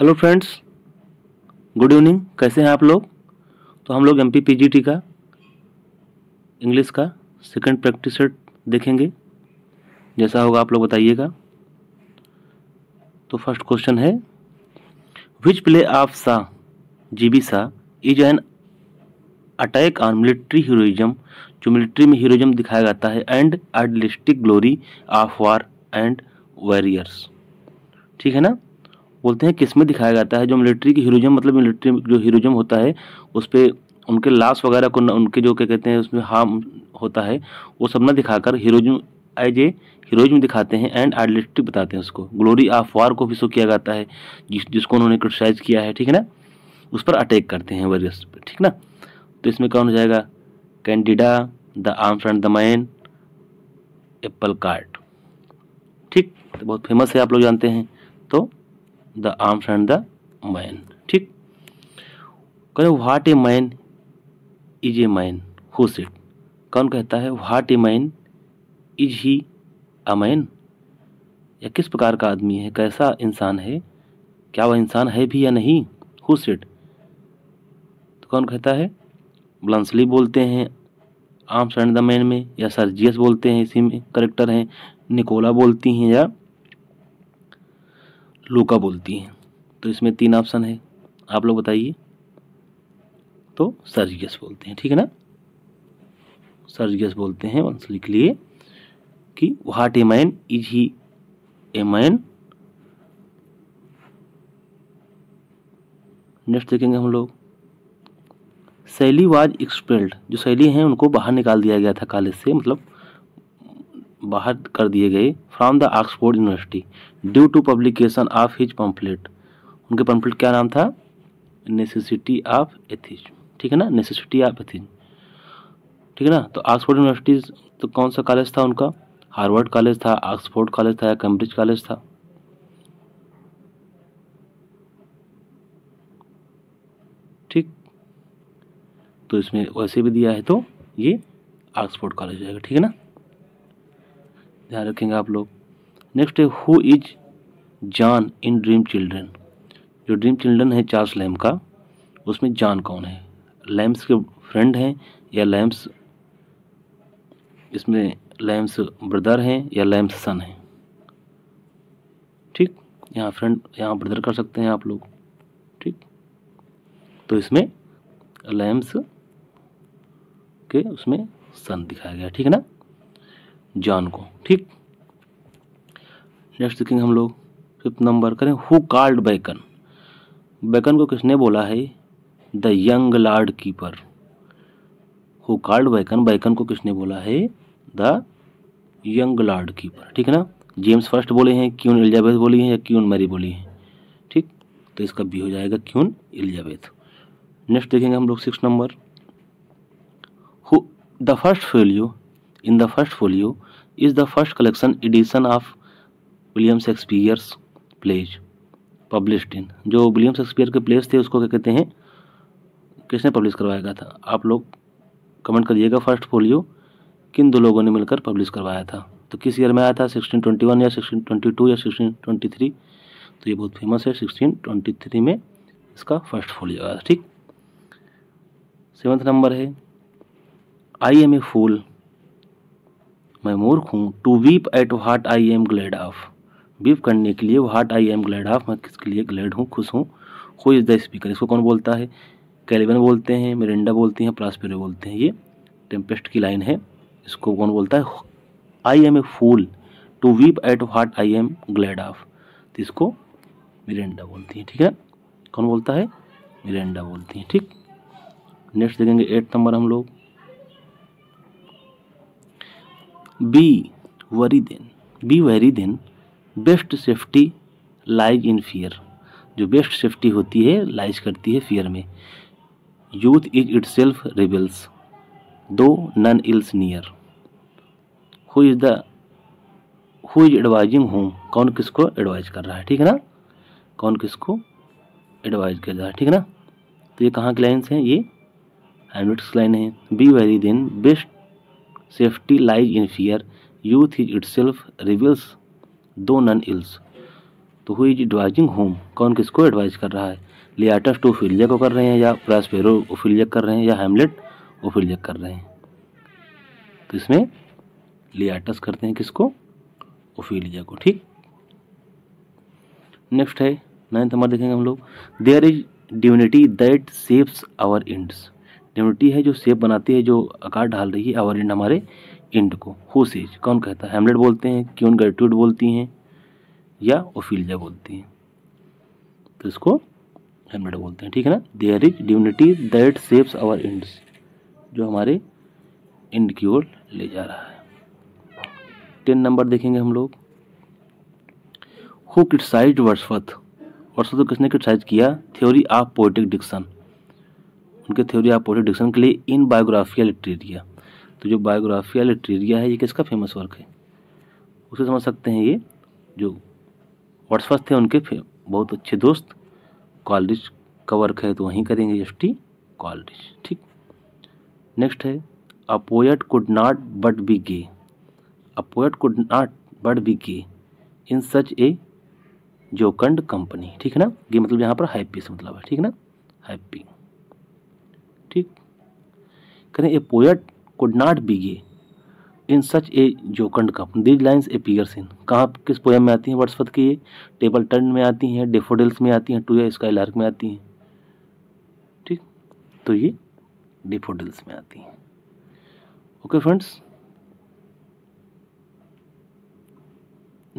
Hello friends good evening कैसे हैं आप लोग तो हम लोग एम पी का इंग्लिश का सेकंड प्रैक्टिस सेट देखेंगे जैसा होगा आप लोग बताइएगा तो फर्स्ट क्वेश्चन है which play of Shaw GB Shaw is an attack on military heroism जो मिलिट्री में हीरोइज्म दिखाया जाता है and idealistic glory of war and warriors ठीक है ना बोलते हैं किसमें दिखाया जाता है जो मिलिट्री की हीरोजम मतलब मिलिट्री जो हीरोजम होता है उस पर उनके लाश वगैरह को न, उनके जो क्या कहते हैं उसमें हार्म होता है वो सब ना दिखाकर हीरोजम एज ए हीरोइज्म दिखाते हैं एंड आइडलिस्टिक बताते हैं उसको ग्लोरी ऑफ वार को भी शो किया जाता है जिस जिसको उन्होंने क्रिटिसाइज किया है ठीक है ना उस पर अटैक करते हैं वर्यस पर ठीक ना तो इसमें कौन हो जाएगा Candida the arms and the man apple cart ठीक तो बहुत फेमस है आप लोग जानते हैं तो the arms and the man ठीक कहते what a man is a man who said कौन कहता है what a man is he a man या किस प्रकार का आदमी है कैसा इंसान है क्या वह इंसान है भी या नहीं हु सेट तो कौन कहता है ब्लंसली बोलते हैं आर्म्स एंड द मैन में या सर्जियस बोलते हैं इसी में करेक्टर हैं निकोला बोलती हैं या लोका बोलती हैं तो इसमें तीन ऑप्शन है आप लोग बताइए तो सर्जियस बोलते हैं ठीक है ना सर्जियस बोलते हैं वंश लिख लिए कि what a man is he a man next देखेंगे हम लोग शैली वाज एक्सपेल्ड जो शैली हैं उनको बाहर निकाल दिया गया था कॉलेज से मतलब बाहर कर दिए गए from the Oxford university due to publication of his pamphlet उनके पम्फलेट क्या नाम था नेसेसिटी ऑफ एथिज ठीक है ना नेसेसिटी ऑफ एथिज ठीक है ना तो ऑक्सफोर्ड यूनिवर्सिटी तो कौन सा कॉलेज था उनका हार्वर्ड कॉलेज था ऑक्सफोर्ड कॉलेज था या कैम्ब्रिज कॉलेज था ठीक तो इसमें वैसे भी दिया है तो ये ऑक्सफोर्ड कॉलेज जाएगा ठीक है ना ध्यान रखेंगे आप लोग नेक्स्ट है who is John in dream children जो ड्रीम चिल्ड्रन है चार्ल्स लैम का उसमें जान कौन है लैम्स के फ्रेंड हैं या लैम्स इसमें लैम्स ब्रदर हैं या लैम्स सन हैं ठीक यहाँ फ्रेंड यहाँ ब्रदर कर सकते हैं आप लोग ठीक तो इसमें लैम्स के उसमें सन दिखाया गया ठीक है ना जॉन को ठीक नेक्स्ट देखेंगे हम लोग फिफ्थ नंबर करें हु कार्ड बैकन बैकन को किसने बोला है the young lord keeper who called Bacon Bacon को किसने बोला है द यंग लार्ड कीपर ठीक है ना जेम्स फर्स्ट बोले हैं क्यून एलिजाबेथ बोली हैं या क्यून मैरी बोली हैं ठीक तो इसका भी हो जाएगा क्यून एलिजाबेथ नेक्स्ट देखेंगे हम लोग six number who the first folio in the first folio is the first collection edition of William Shakespeare's plays published in जो विलियम शेक्सपियर के प्लेस थे उसको क्या कहते हैं किसने पब्लिश करवाया गया था आप लोग कमेंट करिएगा फर्स्ट फोलियो किन दो लोगों ने मिलकर पब्लिश करवाया था तो किस ईयर में आया था 1621 या 1622 या 1623 तो ये बहुत फेमस है 1623 में इसका फर्स्ट फोलियो आया ठीक सेवन्थ नंबर है आई एम ए फूल मैं मूर्ख हूँ to weep at what I am glad of weep करने के लिए what I am glad of मैं किसके लिए ग्लेड हूँ खुश हूँ हु इज़ द स्पीकर इसको कौन बोलता है कैलिवन बोलते हैं मिरिंडा बोलते हैं प्लासपेरे बोलते हैं ये टेम्पेस्ट की लाइन है इसको कौन बोलता है I am a fool to weep at what I am glad of तो इसको मिरिंडा बोलती हैं ठीक है कौन बोलता है मिरिंडा बोलती हैं ठीक नेक्स्ट देखेंगे एट नंबर हम लोग be wary then be wary then best safety lies in fear जो बेस्ट सेफ्टी होती है लाइज करती है फियर में youth is itself rebels though none else near who is the who is advising whom कौन किसको एडवाइज कर रहा है ठीक है ना कौन किसको एडवाइज कर रहा है ठीक है ना तो ये कहाँ के लाइन्स हैं ये हैंडविट्स लाइन है be wary then best safety lies in fear youth is itself rebels though none else तो हुई इज एडवाइजिंग होम कौन किसको एडवाइज कर रहा है लियाटस टू ओफिलिया को कर रहे हैं या प्रासपेरो ओफिलिया कर रहे हैं या हेमलेट ओफिलियक कर रहे हैं तो इसमें लियाटस करते हैं किसको ओफिलिया को ठीक नेक्स्ट है नाइन्थ हमारे देखेंगे हम लोग देयर इज डिविनिटी दैट सेव्स आवर इंड्स डेमोटी है जो सेप बनाती है जो आकार ढाल रही है इंड हमारे इंड को सेज कौन कहता है हेमलेट बोलते हैं क्यून गर्ट्यूड बोलती हैं या ओफिलजा बोलती हैं तो इसको हेमलेट बोलते हैं ठीक है ना there is divinity that shapes our end जो हमारे इंड की ओर ले जा रहा है टेन नंबर देखेंगे हम लोग हु क्रिटिसाइज वर्षवथ वर्षवथ को किसने क्रिटिसाइज किया थ्योरी ऑफ पोइटिक डिक्शन उनके थ्योरी ऑफ पोलिटिक डिक्शन के लिए इन बायोग्राफिया लिटरेरिया तो जो बायोग्राफिया लिटरेरिया है ये किसका फेमस वर्क है उसे समझ सकते हैं ये जो व्हाट्सफर्स थे उनके बहुत अच्छे दोस्त कॉलरिज का वर्क है तो वहीं करेंगे एस टी कॉलरिज ठीक नेक्स्ट है a poet could not but be gay a poet could not but be gay in such a jocund company ठीक है ना ये मतलब यहाँ पर हैप्पी से मतलब है ठीक है ना हैप्पी ठीक करें a poet could not be gay in such a jocund company these lines appear in कहाँ किस पोएम में आती हैं वर्ड्सवर्थ की ये टेबल टर्न में आती हैं डेफोडिल्स में आती हैं टू या स्काई लार्क में आती हैं ठीक तो ये डेफोडिल्स में आती हैं ओके फ्रेंड्स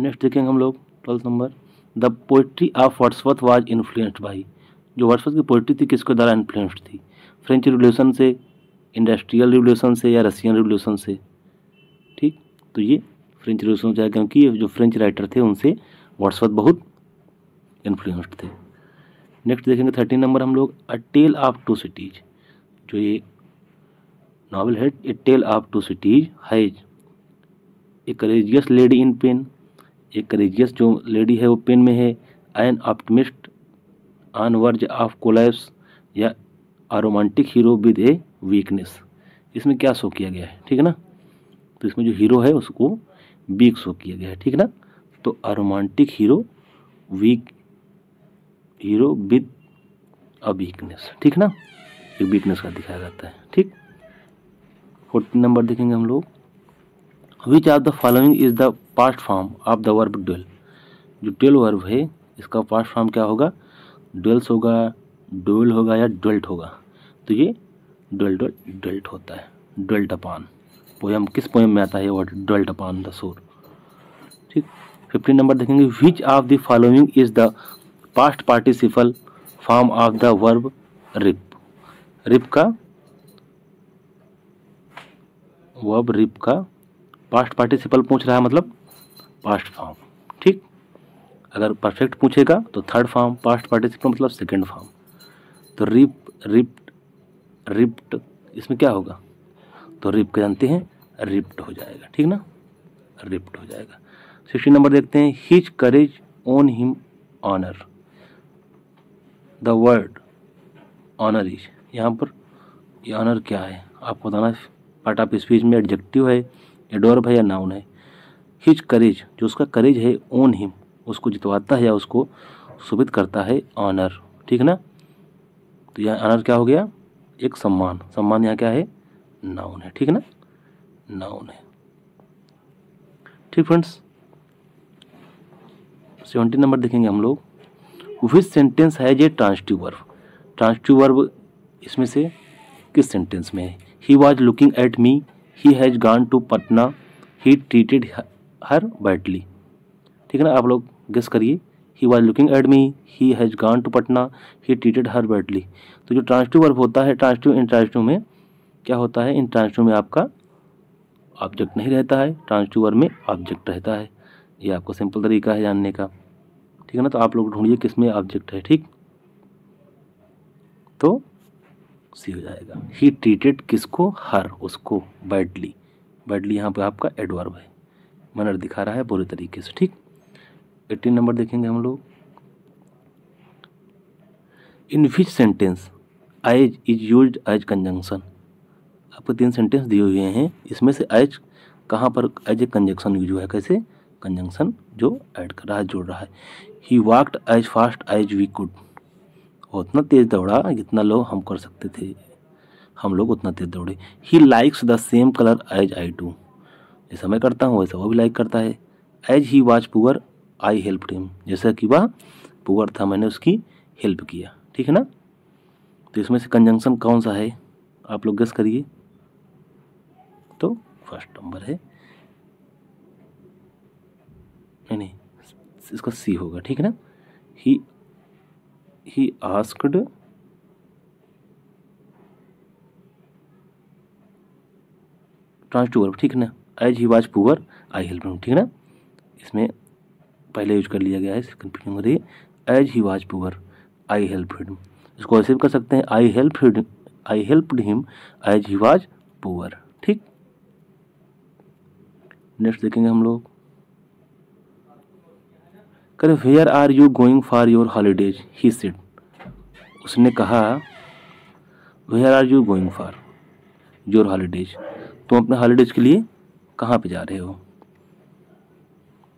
नेक्स्ट देखेंगे हम लोग twelfth number the poetry of Wordsworth was influenced by जो वर्ड्सवर्थ की पोइट्री थी किसके द्वारा इन्फ्लुएंस्ड थी फ्रेंच रिवोल्यूशन से इंडस्ट्रियल रिवोल्यूशन से या रसियन रिवोल्यूशन से ठीक तो ये फ्रेंच रिवोल्यूशन से क्योंकि जो फ्रेंच राइटर थे उनसे व्हाट्सअप बहुत इन्फ्लुएंस्ड थे नेक्स्ट देखेंगे थर्टीन नंबर हम लोग a tale of two cities जो ये नावल है a tale of two cities has a courageous lady in pain एक करेजियस जो लेडी है वो पेन में है an optimist on verge of collapse या a romantic hero with a weakness इसमें क्या शो किया गया है ठीक है ना तो इसमें जो हीरो है उसको वीक शो किया गया है ठीक है ना तो a romantic hero weak hero with a weakness ठीक ना एक वीकनेस का दिखाया जाता है ठीक फोर्टीन नंबर देखेंगे हम लोग which are the following is the past form of the verb dwell जो डुअल वर्ब है इसका पास्ट फॉर्म क्या होगा डेल्स होगा डोल होगा या डोल्ट होगा तो ये डोल डोल डुअल्ट होता है डुअल्ट अपान पोएम किस पोएम में आता है वो डुअल्ट अपान द सूर ठीक फिफ्टीन नंबर देखेंगे which of the following is the past participle form of the verb reap reap का वर्ब रिप का पास्ट पार्टिसिपल पूछ रहा है मतलब पास्ट फॉर्म ठीक अगर परफेक्ट पूछेगा तो थर्ड फॉर्म पास्ट पार्टिसिपल मतलब सेकंड फॉर्म तो रिप रिप्ट रिप्ट इसमें क्या होगा तो रिप के जानते हैं रिप्ट हो जाएगा ठीक ना रिप्ट हो जाएगा सिक्सटी नंबर देखते हैं his courage won him honour the word honour is यहाँ पर ये ऑनर क्या है आपको बताना पार्ट ऑफ स्पीच में एडजेक्टिव है एडोर्ब है या नाउन है हिज करेज जो उसका करेज है ओन हिम उसको जितवाता है या उसको सुबित करता है ऑनर ठीक है ना तो यह अनर क्या हो गया एक सम्मान सम्मान यहाँ क्या है नाउन है ठीक है ना नाउन है ठीक फ्रेंड्स सेवेंटी नंबर देखेंगे हम लोग which sentence has a transitive verb transitive verb इसमें से किस सेंटेंस में है he was looking at me he has gone to Patna he treated her badly ठीक है ना आप लोग गेस करिए he was looking at me he has gone to Patna he treated her badly तो जो ट्रांसटिव वर्ब होता है ट्रांसटिव इंट्रांसटिव में क्या होता है इन ट्रांसटिव में आपका ऑब्जेक्ट नहीं रहता है ट्रांसटिव वर्ब में ऑब्जेक्ट रहता है ये आपका सिंपल तरीका है जानने का ठीक है ना तो आप लोग ढूंढिए किस में ऑब्जेक्ट है ठीक तो सी हो जाएगा ही ट्रीटेड किसको हर उसको बैडली बैडली यहाँ पे आपका एडवर्ब है मनर दिखा रहा है बुरे तरीके से ठीक एटीन नंबर देखेंगे हम लोग in which sentence as is used as conjunction आपको तीन सेंटेंस दिए हुए हैं इसमें से आइज कहाँ पर एज ए कंजंक्शन यूज हुआ है कैसे कंजंक्शन जो ऐड कर रहा है जोड़ रहा है he walked as fast as we could वो उतना तेज़ दौड़ा जितना लोग हम कर सकते थे हम लोग उतना तेज़ दौड़े he likes the same colour as I do जैसा मैं करता हूँ वैसा वो भी लाइक करता है as he was poor I help him जैसा कि वह पुअर था मैंने उसकी हेल्प किया ठीक है ना तो इसमें से कंजंक्शन कौन सा है आप लोग गेस करिए तो फर्स्ट नंबर है नहीं इसका सी होगा ठीक है ना ही ही आस्कड ट्रांस ठीक है ना as he was poor I help him ठीक है ना इसमें पहले यूज कर लिया गया है कन्फ्यूजन हो रही है as he was poor I help him इसको ऐसे भी कर सकते हैं I help him I help him as he was poor ठीक नेक्स्ट देखेंगे हम लोग करे where are you going for your holidays he said उसने कहा where are you going for your holidays तुम अपने हॉलीडेज के लिए कहाँ पे जा रहे हो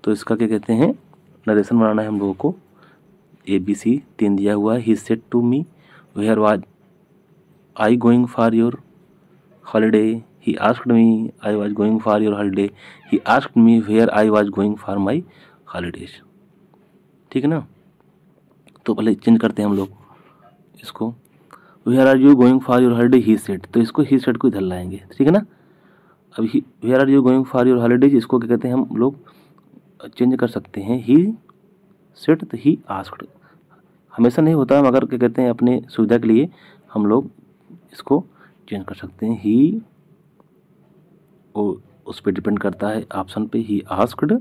तो इसका क्या कहते हैं नरेशन बनाना है हम लोगों को ए बी सी तीन दिया हुआ है he said to me where was I going for your holiday he asked me I was going for your holiday he asked me where I was going for my holidays ठीक है ना तो पहले change करते हैं हम लोग इसको where are you going for your holiday he said तो इसको ही सेट को इधर लाएंगे ठीक है ना अब he where are you going for your holidays इसको क्या कहते हैं हम लोग चेंज कर सकते हैं ही सेट तो ही आस्क्ड हमेशा नहीं होता मगर क्या कहते हैं अपने सुविधा के लिए हम लोग इसको चेंज कर सकते हैं ही और उस पर डिपेंड करता है ऑप्शन पे ही आस्क्ड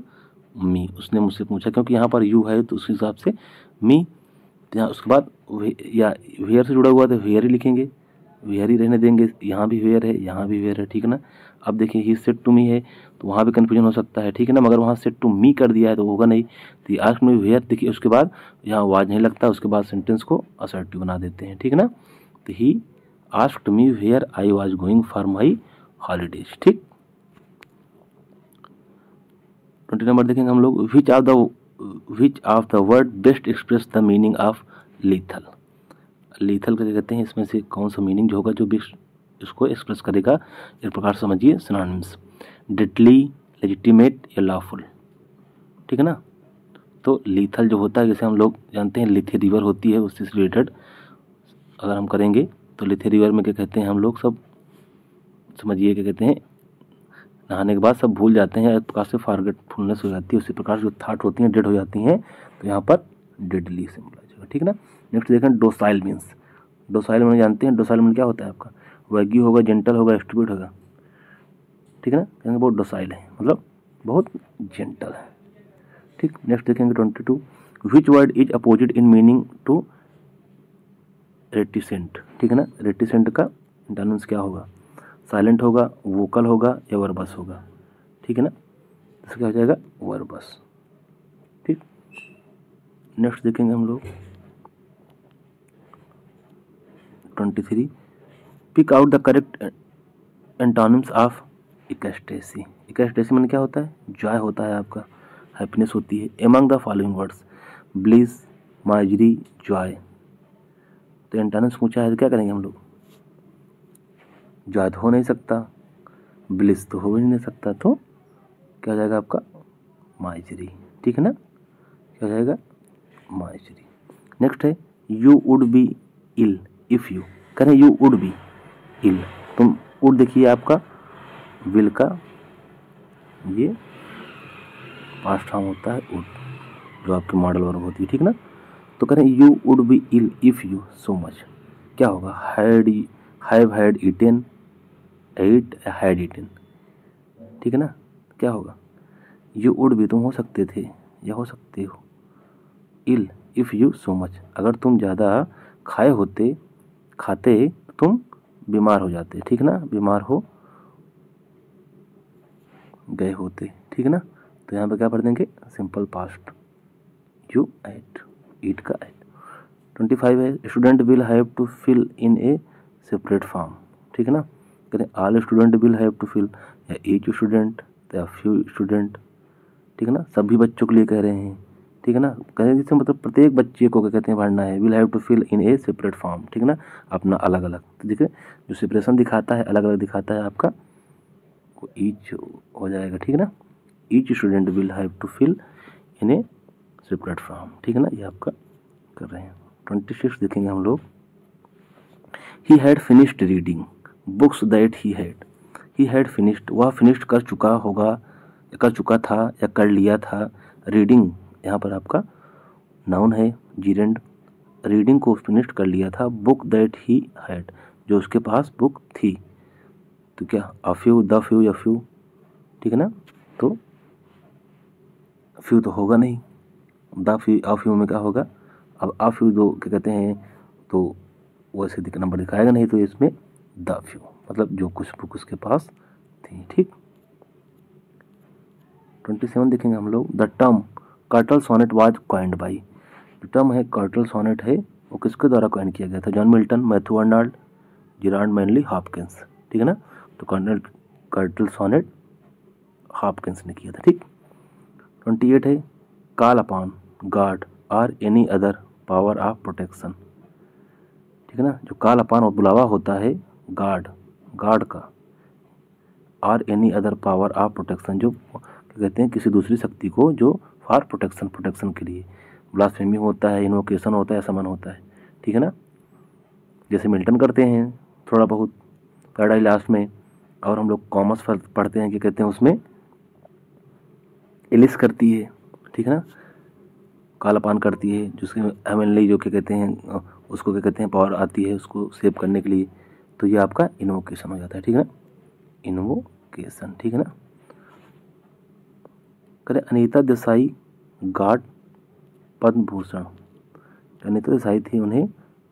मी उसने मुझसे पूछा क्योंकि यहाँ पर यू है तो उस हिसाब से मी तो यहाँ उसके बाद या वेयर से जुड़ा हुआ तो वेयर ही लिखेंगे वेयर ही रहने देंगे यहाँ भी वेयर है यहाँ भी वेयर है ठीक है ना अब देखिए ही सेट टू मी है तो वहाँ भी कन्फ्यूजन हो सकता है ठीक है ना मगर वहाँ सेट टू मी कर दिया है तो होगा नहीं तो आस्ट में वेयर देखिए उसके बाद यहाँ आवाज़ नहीं लगता उसके बाद सेंटेंस को असर्टिव बना देते हैं ठीक है ना तो he asked me where I was going for my holidays ठीक ट्वेंटी नंबर देखेंगे हम लोग which are the which of the word best express the meaning of lethal lethal करके कहते हैं इसमें से कौन सा मीनिंग जो होगा जो भी इसको एक्सप्रेस करेगा इस प्रकार समझिए सिनोनिम्स डिटली लेजिटिमेट या लॉफुल ठीक है ना तो लीथल जो होता है जैसे हम लोग जानते हैं लिथे रिवर होती है उससे रिलेटेड अगर हम करेंगे तो लिथे रिवर में क्या कहते हैं हम लोग सब समझिए क्या कहते हैं नहाने के बाद सब भूल जाते हैं एक प्रकार से फारगेटफुलनेस हो जाती है उसी प्रकार जो थाट होती हैं डेड हो जाती हैं तो यहाँ पर डेडली से आ जाएगा ठीक है ना नेक्स्ट देखें डोसाइल मीन्स डोसाइल मीन जानते हैं डोसाइल मीन क्या होता है आपका वैग्यू होगा जेंटल होगा एस्टिब्यूट होगा ठीक है ना कहेंगे बहुत डोसाइल है मतलब बहुत जेंटल है ठीक नेक्स्ट देखेंगे twenty two which word is opposite in meaning to reticent ठीक है ना रेटिसेंट का इंटरनेंस क्या होगा साइलेंट होगा वोकल होगा या वर्बस होगा ठीक है ना इसका हो जाएगा वर्बस ठीक नेक्स्ट देखेंगे हम लोग twenty three pick out the correct antonyms of ecstasy ecstasy मैंने क्या होता है जॉय होता है आपका हैप्पीनेस होती है among the following words bliss misery joy तो एंटानस पूछा है तो क्या करेंगे हम लोग जॉय तो हो नहीं सकता ब्लिस तो हो भी नहीं सकता तो क्या हो जाएगा आपका माजरी ठीक है ना क्या हो जाएगा माजरी नेक्स्ट है you would be ill if you करें यू वुड बी इल तुम वुड देखिए आपका विल का ये पास्ट फॉर्म होता है वुड जो आपके मॉडल वर्ग होती है ठीक ना तो करें you would be ill if you so much क्या होगा had have had eaten ate had eaten ठीक है ना क्या होगा यू वुड भी तुम हो सकते थे या हो सकते हो ill if you so much अगर तुम ज़्यादा खाए होते खाते तुम बीमार हो जाते ठीक ना बीमार हो गए होते ठीक ना तो यहाँ पे क्या पढ़ देंगे simple past you ate eat का एट ट्वेंटी फाइव है student will have to fill in a separate form ठीक है ना करें all student will have to fill या ईच स्टूडेंट या फ्यू स्टूडेंट ठीक है ना सभी बच्चों के लिए कह रहे हैं ठीक है ना कहेंगे जिससे मतलब प्रत्येक बच्चे को क्या कहते हैं भरना है will have to fill in a separate form ठीक है ना अपना अलग अलग तो ठीक है जो सेपरेशन दिखाता है अलग अलग दिखाता है आपका वो ईच हो जाएगा ठीक है ना each student will have to fill in a separate form ठीक है ना ये आपका कर रहे हैं ट्वेंटी सिक्स देखेंगे हम लोग he had finished reading books that he had he had finished वह फिनिश्ड कर चुका होगा कर चुका था या कर लिया था रीडिंग यहाँ पर आपका नाउन है जीरेंड रीडिंग को फिनिश कर लिया था बुक दैट ही हैड जो उसके पास बुक थी तो क्या अ फ्यू द फ्यू या फ्यू ठीक है ना तो फ्यू तो होगा नहीं द फ्यू अ फ्यू में क्या होगा अब अ फ्यू जो क्या कहते हैं तो वैसे दिख नंबर दिखाएगा नहीं तो इसमें द फ्यू मतलब जो कुछ बुक उसके पास थी ठीक ट्वेंटी सेवन देखेंगे हम लोग the term curtal sonnet was coined by जो टर्म है कार्टल सोनेट है वो किसके द्वारा कॉइन किया गया था John Milton Matthew Arnold Gerard Manley Hopkins ठीक है ना तो कर्नल कर्टल सोनेट हॉपकिंस ने किया था ठीक ट्वेंटी एट है call upon God or any other power of protection ठीक है ना जो काल अपान और बुलावा होता है गार्ड गार्ड का or any other power of protection जो कहते हैं किसी दूसरी शक्ति को जो फॉर प्रोटेक्शन प्रोटेक्शन के लिए ब्लास्फेमी होता है इनोकेशन होता है समन होता है ठीक है ना जैसे मिल्टन करते हैं थोड़ा बहुत पैराडाइज लास्ट में और हम लोग कॉमर्स पढ़ते हैं कि कहते हैं उसमें एलिस करती है ठीक है ना कालापान करती है जिसके हेमनली जो क्या कहते हैं उसको क्या कहते हैं पावर आती है उसको सेव करने के लिए तो ये आपका इन्वोकेशन हो जाता है ठीक है ना इन्वोकेशन ठीक है ना करें अनीता देसाई गार्ड पद्म भूषण नेता तो साहित्य ही उन्हें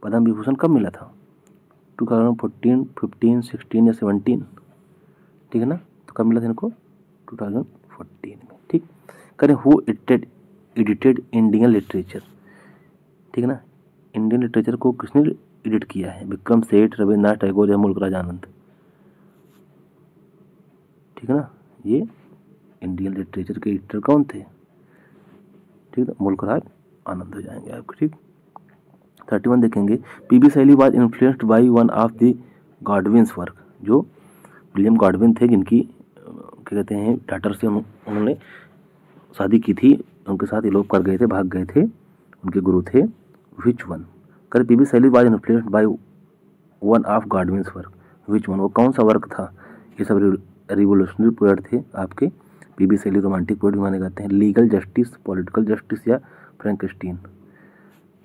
पद्म विभूषण कब मिला था two thousand fourteen fifteen sixteen या सेवनटीन ठीक है ना तो कब मिला था इनको टू थाउजेंड फोर्टीन में ठीक करें who edited edited Indian literature ठीक है ना इंडियन लिटरेचर को किसने एडिट किया है विक्रम सेठ रविन्द्रनाथ टैगोर या मुल्क राजानंद ठीक है ना ये इंडियन लिटरेचर के एडिटर कौन थे ठीक है मुल्क राज आनंद हो जाएंगे आपके ठीक थर्टी वन देखेंगे P B Shelley was influenced by one of the Godwin's work जो विलियम गॉडविन थे जिनकी क्या कहते हैं डाटर से उन्होंने शादी की थी उनके साथ इलोप कर गए थे भाग गए थे उनके गुरु थे विच वन कर P B Shelley was influenced by one of Godwin's work which one वो कौन सा वर्क था ये सब रिवोल्यूशनरी पोएट थे आपके बी सैली रोमांटिक पोइट भी माने जाते हैं लीगल जस्टिस पॉलिटिकल जस्टिस या फ्रेंकस्टीन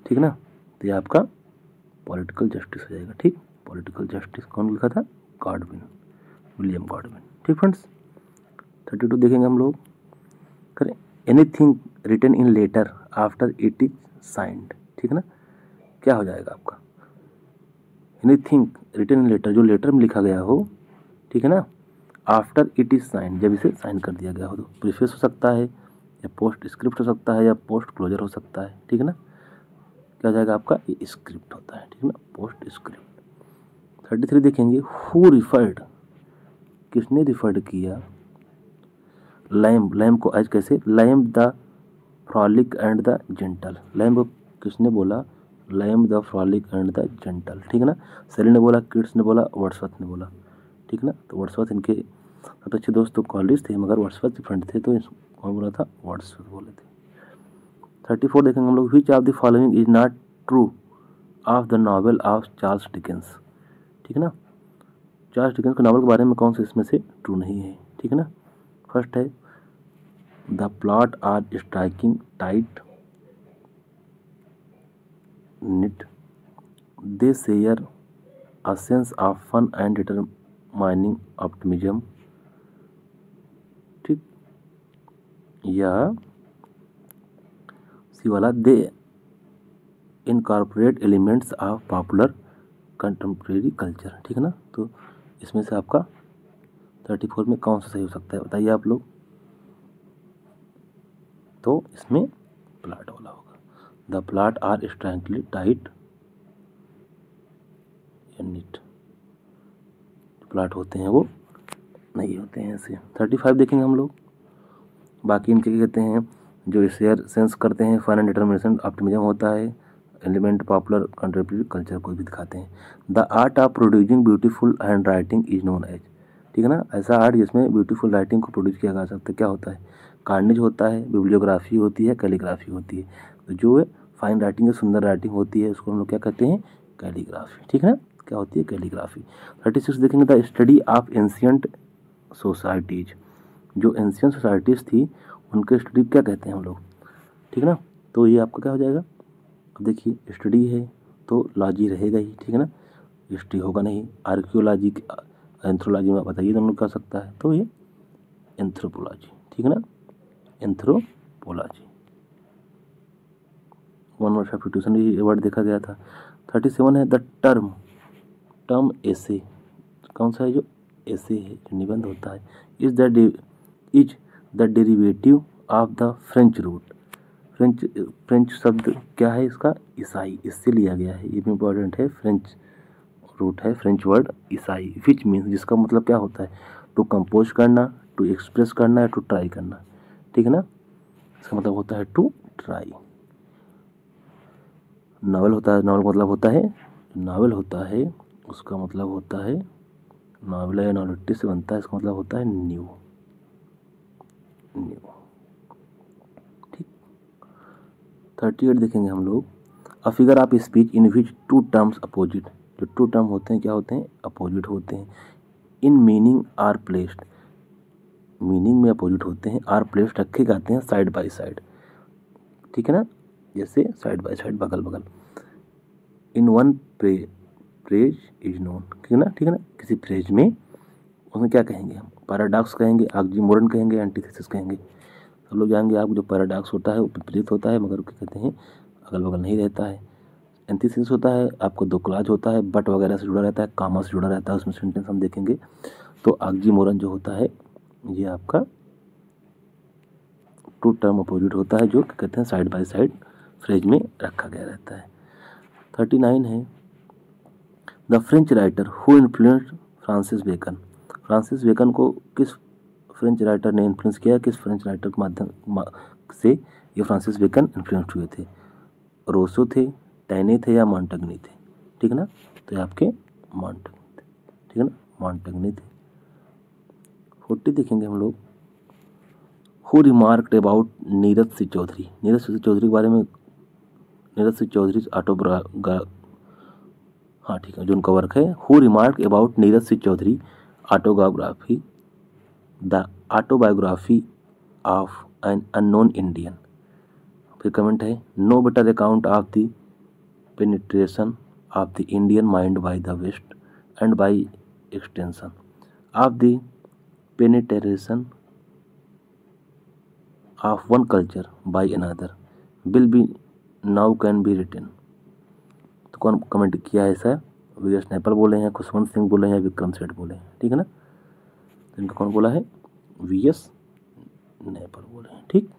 ठीक ना तो ये आपका पॉलिटिकल जस्टिस हो जाएगा ठीक पॉलिटिकल जस्टिस कौन लिखा था गॉडविन विलियम गॉडविन ठीक फ्रेंड्स थर्टी टू देखेंगे हम लोग करें anything written in letter after it is signed ठीक है ना क्या हो जाएगा आपका anything return in letter जो लेटर में लिखा गया हो ठीक है ना आफ्टर इट इज़ साइन जब इसे साइन कर दिया गया हो तो प्रीफेस हो सकता है या पोस्ट स्क्रिप्ट हो सकता है या पोस्ट क्लोजर हो सकता है ठीक है ना क्या हो जाएगा आपका ये स्क्रिप्ट होता है ठीक है ना पोस्ट स्क्रिप्ट थर्टी थ्री देखेंगे हु रिफर्ड किसने रिफर्ड किया लैम लैम को आज कैसे lamb the frolic and the gentle lamb किसने बोला lamb the frolic and the gentle ठीक है ना सेली ने बोला किड्स ने बोला वर्ड्सवर्थ ने बोला ठीक ना तो वर्ड्सवर्थ इनके सबसे अच्छे दोस्त तो कॉलेज थे मगर वर्ड्सवर्थ फ्रेंड थे तो कौन बोला था वर्ड्सवर्थ बोले थे थर्टी फोर देखेंगे हम लोग which of the following is not true of the novel of Charles Dickens ठीक है ना चार्ल्स डिकेंस के नावल के बारे में कौन सा इसमें से ट्रू नहीं है ठीक है ना फर्स्ट है the plot are striking tight knit they share a sense of fun and determining optimism ठीक या सी वाला they incorporate elements of popular contemporary culture ठीक है ना तो इसमें से आपका थर्टी फोर में कौन सा सही हो सकता है बताइए आप लोग तो इसमें प्लाट वाला होगा the plot are strikingly tight knit plot होते हैं वो नहीं होते हैं ऐसे थर्टी फाइव देखेंगे हम लोग बाकी इनके कहते हैं जो शेयर सेंस करते हैं फाइन डिटर्मिनेशन ऑप्टिमिज्म होता है एलिमेंट पॉपुलर कंट्रीब्यूट कल्चर को भी दिखाते हैं the art of producing beautiful handwriting is known as ठीक है ना ऐसा आर्ट जिसमें ब्यूटीफुल राइटिंग को प्रोड्यूस किया जा सकता है क्या होता है कार्नेज होता है बिब्लियोग्राफी होती है कैलीग्राफी होती है तो जो फाइन राइटिंग या सुंदर राइटिंग होती है उसको हम लोग क्या कहते हैं कैलीग्राफी ठीक है ना क्या होती है कैलीग्राफी थर्टी सिक्स देखेंगे the study of ancient societies जो एंशियंट सोसाइटीज़ थी उनके स्टडी क्या कहते हैं हम लोग ठीक है ना तो ये आपका क्या हो जाएगा अब देखिए स्टडी है तो लॉजी रहेगा ही ठीक है ना हिस्ट्री होगा नहीं आर्क्योलॉजी एंथ्रोलॉजी में बताइए दोनों तो कर सकता है तो ये एंथ्रोपोलॉजी ठीक है ना एंथ्रोपोलॉजी वन वर्ष ऑफ ट्यूशन ये वर्ड देखा गया था थर्टी सेवन है द टर्म टर्म ऐसे कौन सा है जो ऐसे है जो निबंध होता है is the is the derivative of the French root French French शब्द क्या है इसका ईसाई इससे लिया गया है ये भी इम्पोर्टेंट है फ्रेंच रूट है फ्रेंच वर्ड ईसाई विच मीन्स जिसका मतलब क्या होता है टू कंपोज करना टू एक्सप्रेस करना या टू ट्राई करना ठीक है ना इसका मतलब होता है टू ट्राई नावल होता है नावल का मतलब होता है नावल होता है उसका मतलब होता है नावला या नॉलिटी से बनता है इसका मतलब होता है न्यू न्यू ठीक थर्टी एट देखेंगे हम लोग अ फिगर आप speech in which two terms opposite जो टू टर्म होते हैं क्या होते हैं अपोजिट होते हैं in meaning are placed meaning में अपोजिट होते हैं आर प्लेस्ड रखे जाते हैं साइड बाय साइड ठीक है ना जैसे साइड बाय साइड बगल बगल in one phrase is known ठीक है ना ठीक है ना किसी फ्रेज में उसमें क्या कहेंगे हम पैराडॉक्स कहेंगे मोरन कहेंगे एंटीथेसिस कहेंगे सब लोग जाएंगे आप जो पैराडॉक्स होता है वो विपरीत होता है मगर क्या कहते हैं अगल बगल नहीं रहता है एंटीथेसिस होता है आपको दो क्लाज होता है बट वगैरह से जुड़ा रहता है कामा से जुड़ा रहता है उसमें सेंटेंस हम देखेंगे तो मोरन जो होता है ये आपका टू टर्म अपोजिट होता है जो कहते हैं साइड बाय साइड फ्रिज में रखा गया रहता है थर्टी नाइन है the French writer who influence Francis Bacon Francis Bacon को किस फ्रेंच राइटर ने इन्फ्लुएंस किया किस फ्रेंच राइटर के माध्यम से ये फ्रांसिस बेकन इन्फ्लुएंस्ड हुए थे रोसो थे टैने थे या मॉन्टगनी थे ठीक है ना तो ये आपके मॉन्टगनी थे ठीक है ना मॉन्टगनी थे फोर्टी देखेंगे हम लोग who remarked about Nirad C Chaudhuri Nirad C Chaudhuri के बारे में नीरज सिंह चौधरी ऑटोबा हाँ ठीक है जो उनका वर्क है who remark about Nirad C Chaudhuri autobiography the autobiography of an unknown Indian फिर कमेंट है no better account of the penetration of the Indian mind by the West and by extension of the penetration of one culture by another will be now can be written कौन comment किया है sir विजय तो स्नेपल बोले हैं खुशवंत सिंह बोले हैं विक्रम सेठ बोले हैं ठीक है ना तो इनका कौन बोला है वी एस नेपल बोले हैं ठीक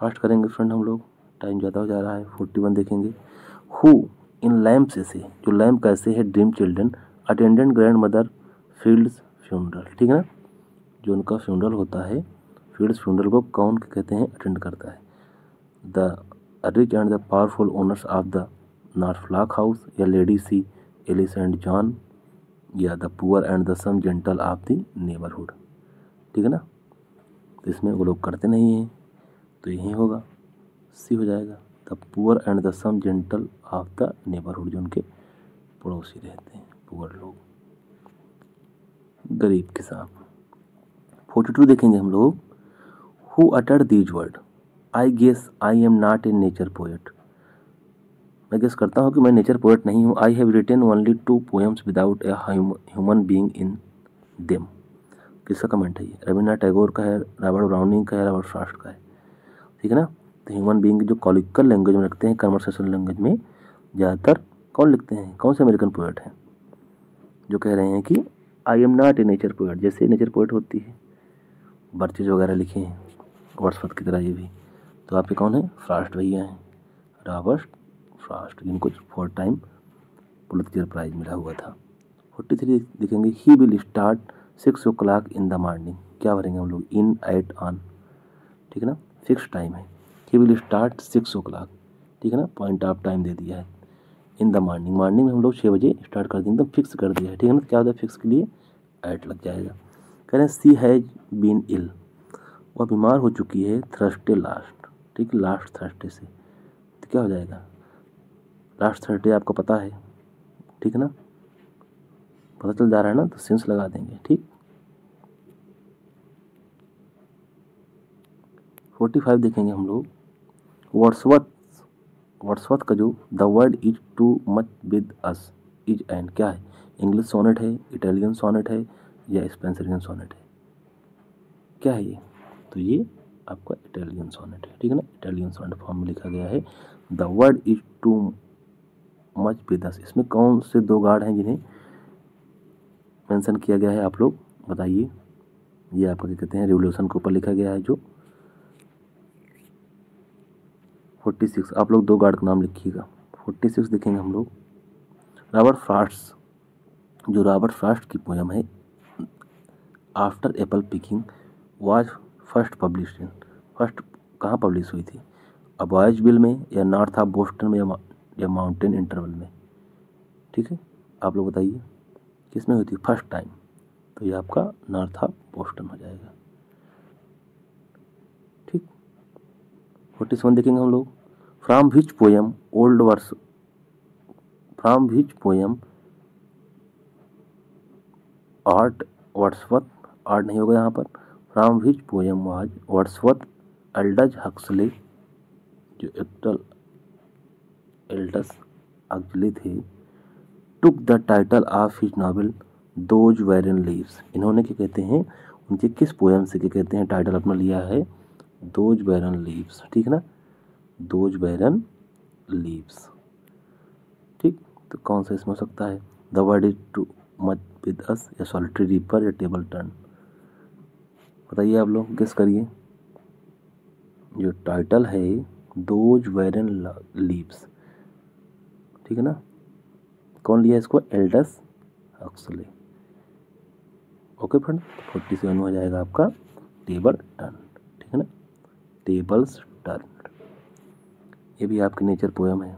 फास्ट करेंगे फ्रेंड हम लोग टाइम ज़्यादा हो जा रहा है फोर्टी वन देखेंगे हु इन लैम्प से से जो लैम्प कैसे है dream children attendant grandmother Field's funeral ठीक है ना जो उनका फ्यूनरल होता है फील्ड्स फ्यूनरल को कौन कहते हैं अटेंड करता है the rich and the powerful owners of the Norfolk house या lady C Alice and John या the poor and the some gentle of the neighbourhood ठीक है ना तो इसमें वो लोग करते नहीं हैं तो यही होगा सी हो जाएगा the poor and the some gentle of the neighbourhood जो उनके पड़ोसी रहते हैं पुअर लोग गरीब किसान फोर्टी टू देखेंगे हम लोग who utter these word I guess I am not a nature poet मैं गेस करता हूँ कि मैं नेचर पोएट नहीं हूँ I have written only two poems without a human being in them किसका कमेंट है ये रविन्द्रनाथ टैगोर का है रॉबर्ट ब्राउनिंग का है रॉबर्ट फ्रास्ट का है ठीक है ना तो ह्यूमन बींग जो कॉलिकल लैंग्वेज में रखते हैं कन्वर्सेशन लैंग्वेज में ज़्यादातर कौन लिखते हैं कौन से अमेरिकन पोएट हैं जो कह रहे हैं कि I am not a nature poet जैसे नेचर पोएट होती है बर्चेज वगैरह लिखे हैं वर्ड्सवर्थ की तरह ये भी तो आपके कौन है फ्रास्ट भैया हैं रॉबर्ट फास्ट जिनको फोर टाइम पुलत्जर प्राइज मिला हुआ था फोर्टी थ्री देखेंगे he will start six o'clock in the morning क्या भरेंगे हम लोग इन एट ऑन ठीक है ना फिक्स टाइम है he will start six o'clock ठीक है ना पॉइंट ऑफ टाइम दे दिया है इन द मॉर्निंग मॉर्निंग में हम लोग छः बजे स्टार्ट कर देंगे एकदम तो फिक्स कर दिया है ठीक है ना क्या होता है फिक्स के लिए एट लग जाएगा कह रहे हैं सी हैज बीन इल वह बीमार हो चुकी है थर्सडे लास्ट ठीक है लास्ट थर्सडे से तो क्या हो जाएगा लास्ट थर्सडे आपको पता है ठीक है ना पता चल जा रहा है ना तो सेंस लगा देंगे ठीक फोर्टी फाइव देखेंगे हम लोग वर्सवत वर्सवत का जो the world is too much with us is and क्या है इंग्लिश सोनेट है इटालियन सोनेट है या स्पेंसरियन सोनेट है क्या है ये तो ये आपका इटालियन सोनेट है ठीक है ना इटालियन सोनेट फॉर्म में लिखा गया है the world is too much बेदस इसमें कौन से दो गार्ड हैं जिन्हें मेंशन किया गया है आप लोग बताइए ये आपका क्या कहते हैं रेवल्यूशन के ऊपर लिखा गया है जो फोर्टी सिक्स आप लोग दो गार्ड का नाम लिखिएगा फोर्टी सिक्स लिखेंगे हम लोग रॉबर्ट फ्रास्ट जो रॉबर्ट फ्रास्ट की पोएम है after apple picking was first publish first कहाँ पब्लिश हुई थी अबॉयज बिल में या नॉर्थ ऑफ बोस्टन में या या माउंटेन इंटरवल में ठीक है आप लोग बताइए किस में हुई थी फर्स्ट टाइम तो ये आपका नॉर्थ ऑफ बोस्टन हो जाएगा ठीक फोर्टी सेवन देखेंगे हम लोग from which poem old verse from which poem art Wordsworth art नहीं होगा यहाँ पर from which poem was Wordsworth Aldous Huxley जो एक्टल एल्डस Huxley थे took the title of his novel those barren leaves इन्होंने क्या कहते हैं उनके किस पोएम से क्या कहते हैं टाइटल अपना लिया है दोज वेरन लीव्स ठीक है ना दोज वेरन लीव्स ठीक तो कौन सा इसमें हो सकता है the world is too much with us या सॉलिटरी रीपर या टेबल टर्न बताइए आप लोग किस करिए जो टाइटल है दोज वेरन लीव्स ठीक है ना कौन लिया इसको Aldous Huxley okay friend forty seven हो जाएगा आपका टेबल टर्न ठीक है ना टेबल्स टर्न ये भी आपकी नेचर पोएम है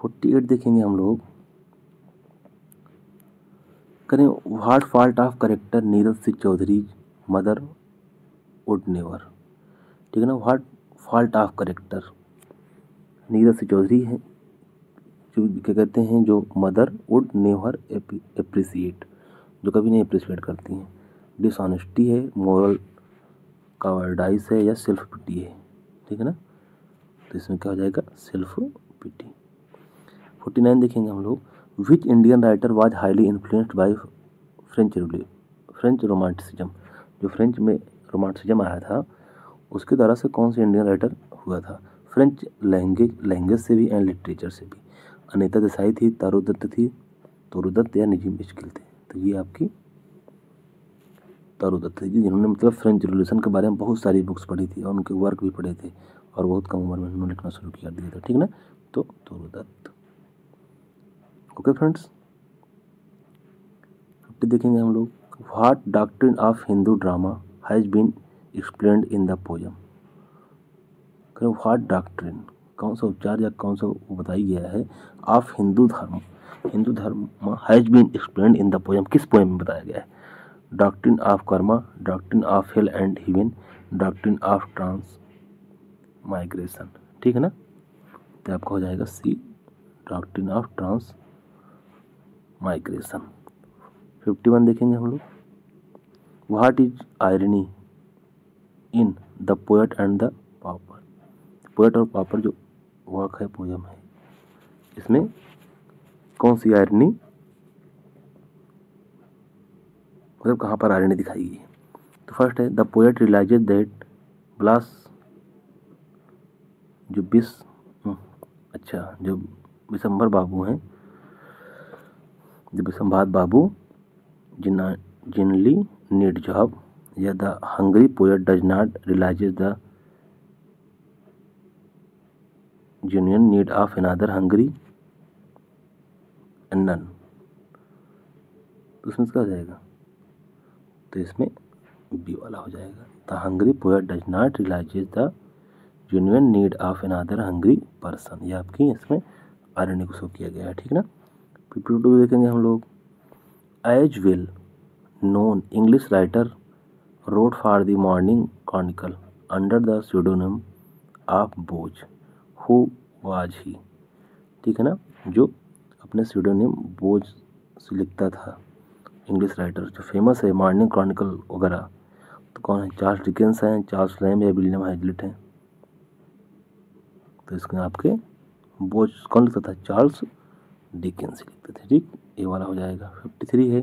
फोर्टी एट देखेंगे हम लोग करें what fault of character Nirad C Chaudhuri mother would never ठीक है ना what fault of character Nirad C Chaudhuri है क्या कहते हैं जो मदर वुड नेवर अप्रिसिएट जो कभी नहीं अप्रिसिएट करती हैं डिसऑनेस्टी है मॉरल कावर्डाइस है या सेल्फ पिटी है ठीक है ना तो इसमें क्या हो जाएगा सेल्फ पिटी फोर्टी नाइन देखेंगे हम लोग which Indian writer was highly influenced by French French romanticism जो फ्रेंच में रोमांटिसिज्म आया था उसके द्वारा से कौन से इंडियन राइटर हुआ था फ्रेंच लैंग्वेज लैंग्वेज से भी एंड लिटरेचर से भी अनिता देसाई थी तारो दत्त थी तारो दत्त या निजी मिश्किल थे तो ये आपकी तारो दत्त थी जिन्होंने मतलब फ्रेंच रिवोल्यूशन के बारे में बहुत सारी बुक्स पढ़ी थी और उनके वर्क भी पढ़े थे और बहुत कम उम्र में उन्होंने लिखना शुरू किया दिया था ठीक ना तो तारो ओके फ्रेंड्स फिफ्टी देखेंगे हम लोग what doctrine of Hindu drama has been explain in the poem what doctrine कौन सा उपचार या कौन सा वो बताया गया है ऑफ हिंदू धर्म हिंदू धर्म has been explain in the poem किस पोएम में बताया गया है doctrine of karma doctrine of hell and heaven doctrine of transmigration ठीक है ना तो आपका हो जाएगा C doctrine of transmigration fifty one देखेंगे हम लोग what is irony in the poet and the pauper poet और पापर जो वर्क है पोयम है इसमें कौन सी आयरनी मतलब कहाँ पर आयरनी दिखाई गई तो फर्स्ट है द पोएट रियलाइजेज दैट ब्लास जो बिस हम्म, अच्छा जो बिसम्बर बाबू हैं जो बिसम्बाद बाबू जिना जिनली नीड जॉब या the hungry poet does not realizes the union need of another hungry and none तो इसमें क्या हो जाएगा तो इसमें बी वाला हो जाएगा the hungry poet does not realize the union need of another person ये आपकी इसमें आरण्य को शो किया गया है ठीक है ना पीपल टू देखेंगे हम लोग as well known English writer wrote for the morning chronicle under the pseudonym of Boz ही ठीक है ना जो अपने सीडोनिम बोझ से लिखता था इंग्लिश राइटर जो फेमस है मॉर्निंग क्रॉनिकल वगैरह तो कौन है चार्ल्स डिकेंस हैं चार्ल्स लैम या विलियम हेजलेट हैं तो इसमें आपके बोझ कौन लिखता था चार्ल्स डिकेंस लिखते थे ठीक ये वाला हो जाएगा फिफ्टी थ्री है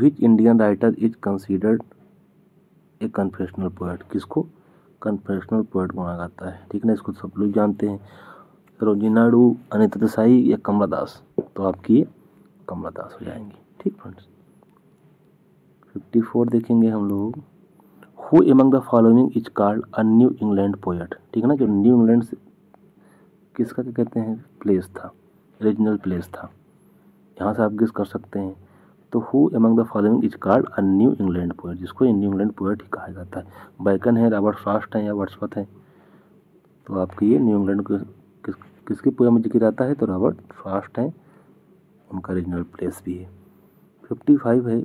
which Indian writer is considered a confessional poet किसको कन्फेशनल पोइट माना जाता है ठीक है ना इसको सब लोग जानते हैं सरोजी नायडू अनिता देसाई या कमला दास तो आपकी कमला दास हो जाएंगी ठीक फ्रेंड्स फिफ्टी फोर देखेंगे हम लोग who among the following is called a New England poet ठीक है ना जो न्यू इंग्लैंड से किसका क्या कहते हैं प्लेस था रीजनल प्लेस था यहाँ से आप गिस कर सकते हैं तो who among the following is called a New England poet जिसको न्यू इंग्लैंड पोएट ही कहा जाता है बैकन है रॉबर्ट फास्ट हैं या वर्ड्सवर्थ हैं तो आपकी ये न्यू इंग्लैंड किस किसकी पोएम में जिक्र आता है तो रॉबर्ट फास्ट हैं उनका रिजनल प्लेस भी है फिफ्टी फाइव है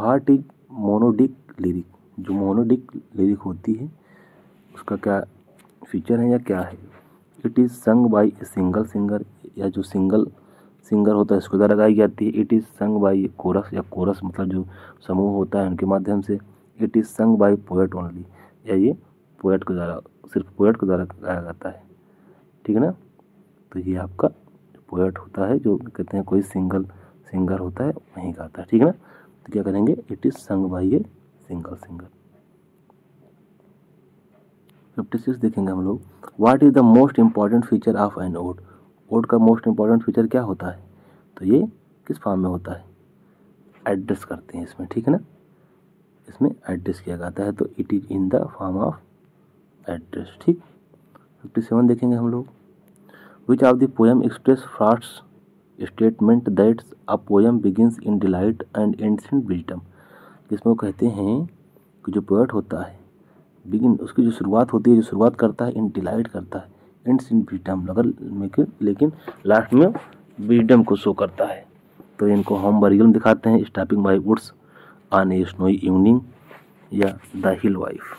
वाट इज मोनोडिक लिरिक जो मोनोडिक लिरिक होती है उसका क्या फीचर है या क्या है it is sung by a single singer या जो सिंगल सिंगर होता है उसके द्वारा गाई जाती है it is sung by chorus या कोरस मतलब जो समूह होता है उनके माध्यम से it is sung by poet only या ये पोएट के द्वारा सिर्फ पोएट के द्वारा गाया जाता है ठीक है ना तो ये आपका पोएट होता है जो कहते हैं कोई सिंगल सिंगर होता है वहीं गाता है ठीक है ना तो क्या करेंगे it is sung by a single singer fifty six देखेंगे हम लोग what is the most important feature of an ode code का मोस्ट इम्पॉर्टेंट फीचर क्या होता है तो ये किस फॉर्म में होता है एड्रेस करते हैं इसमें ठीक है ना इसमें एड्रेस किया जाता है तो it is in the form of address ठीक फिफ्टी सेवन देखेंगे हम लोग which of the poem expresses Frost's statement that's a poem begins in delight and end in wisdom जिसमें वो कहते हैं कि जो पोएट होता है बिगिन उसकी जो शुरुआत होती है जो शुरुआत करता है इन डिलाइट करता है एंड इन ब्रीडम अगर लेकिन लास्ट में ब्रीडम को शो करता है तो इनको हम वर्गीकरण दिखाते हैं stopping by woods on a snowy evening या द हिल वाइफ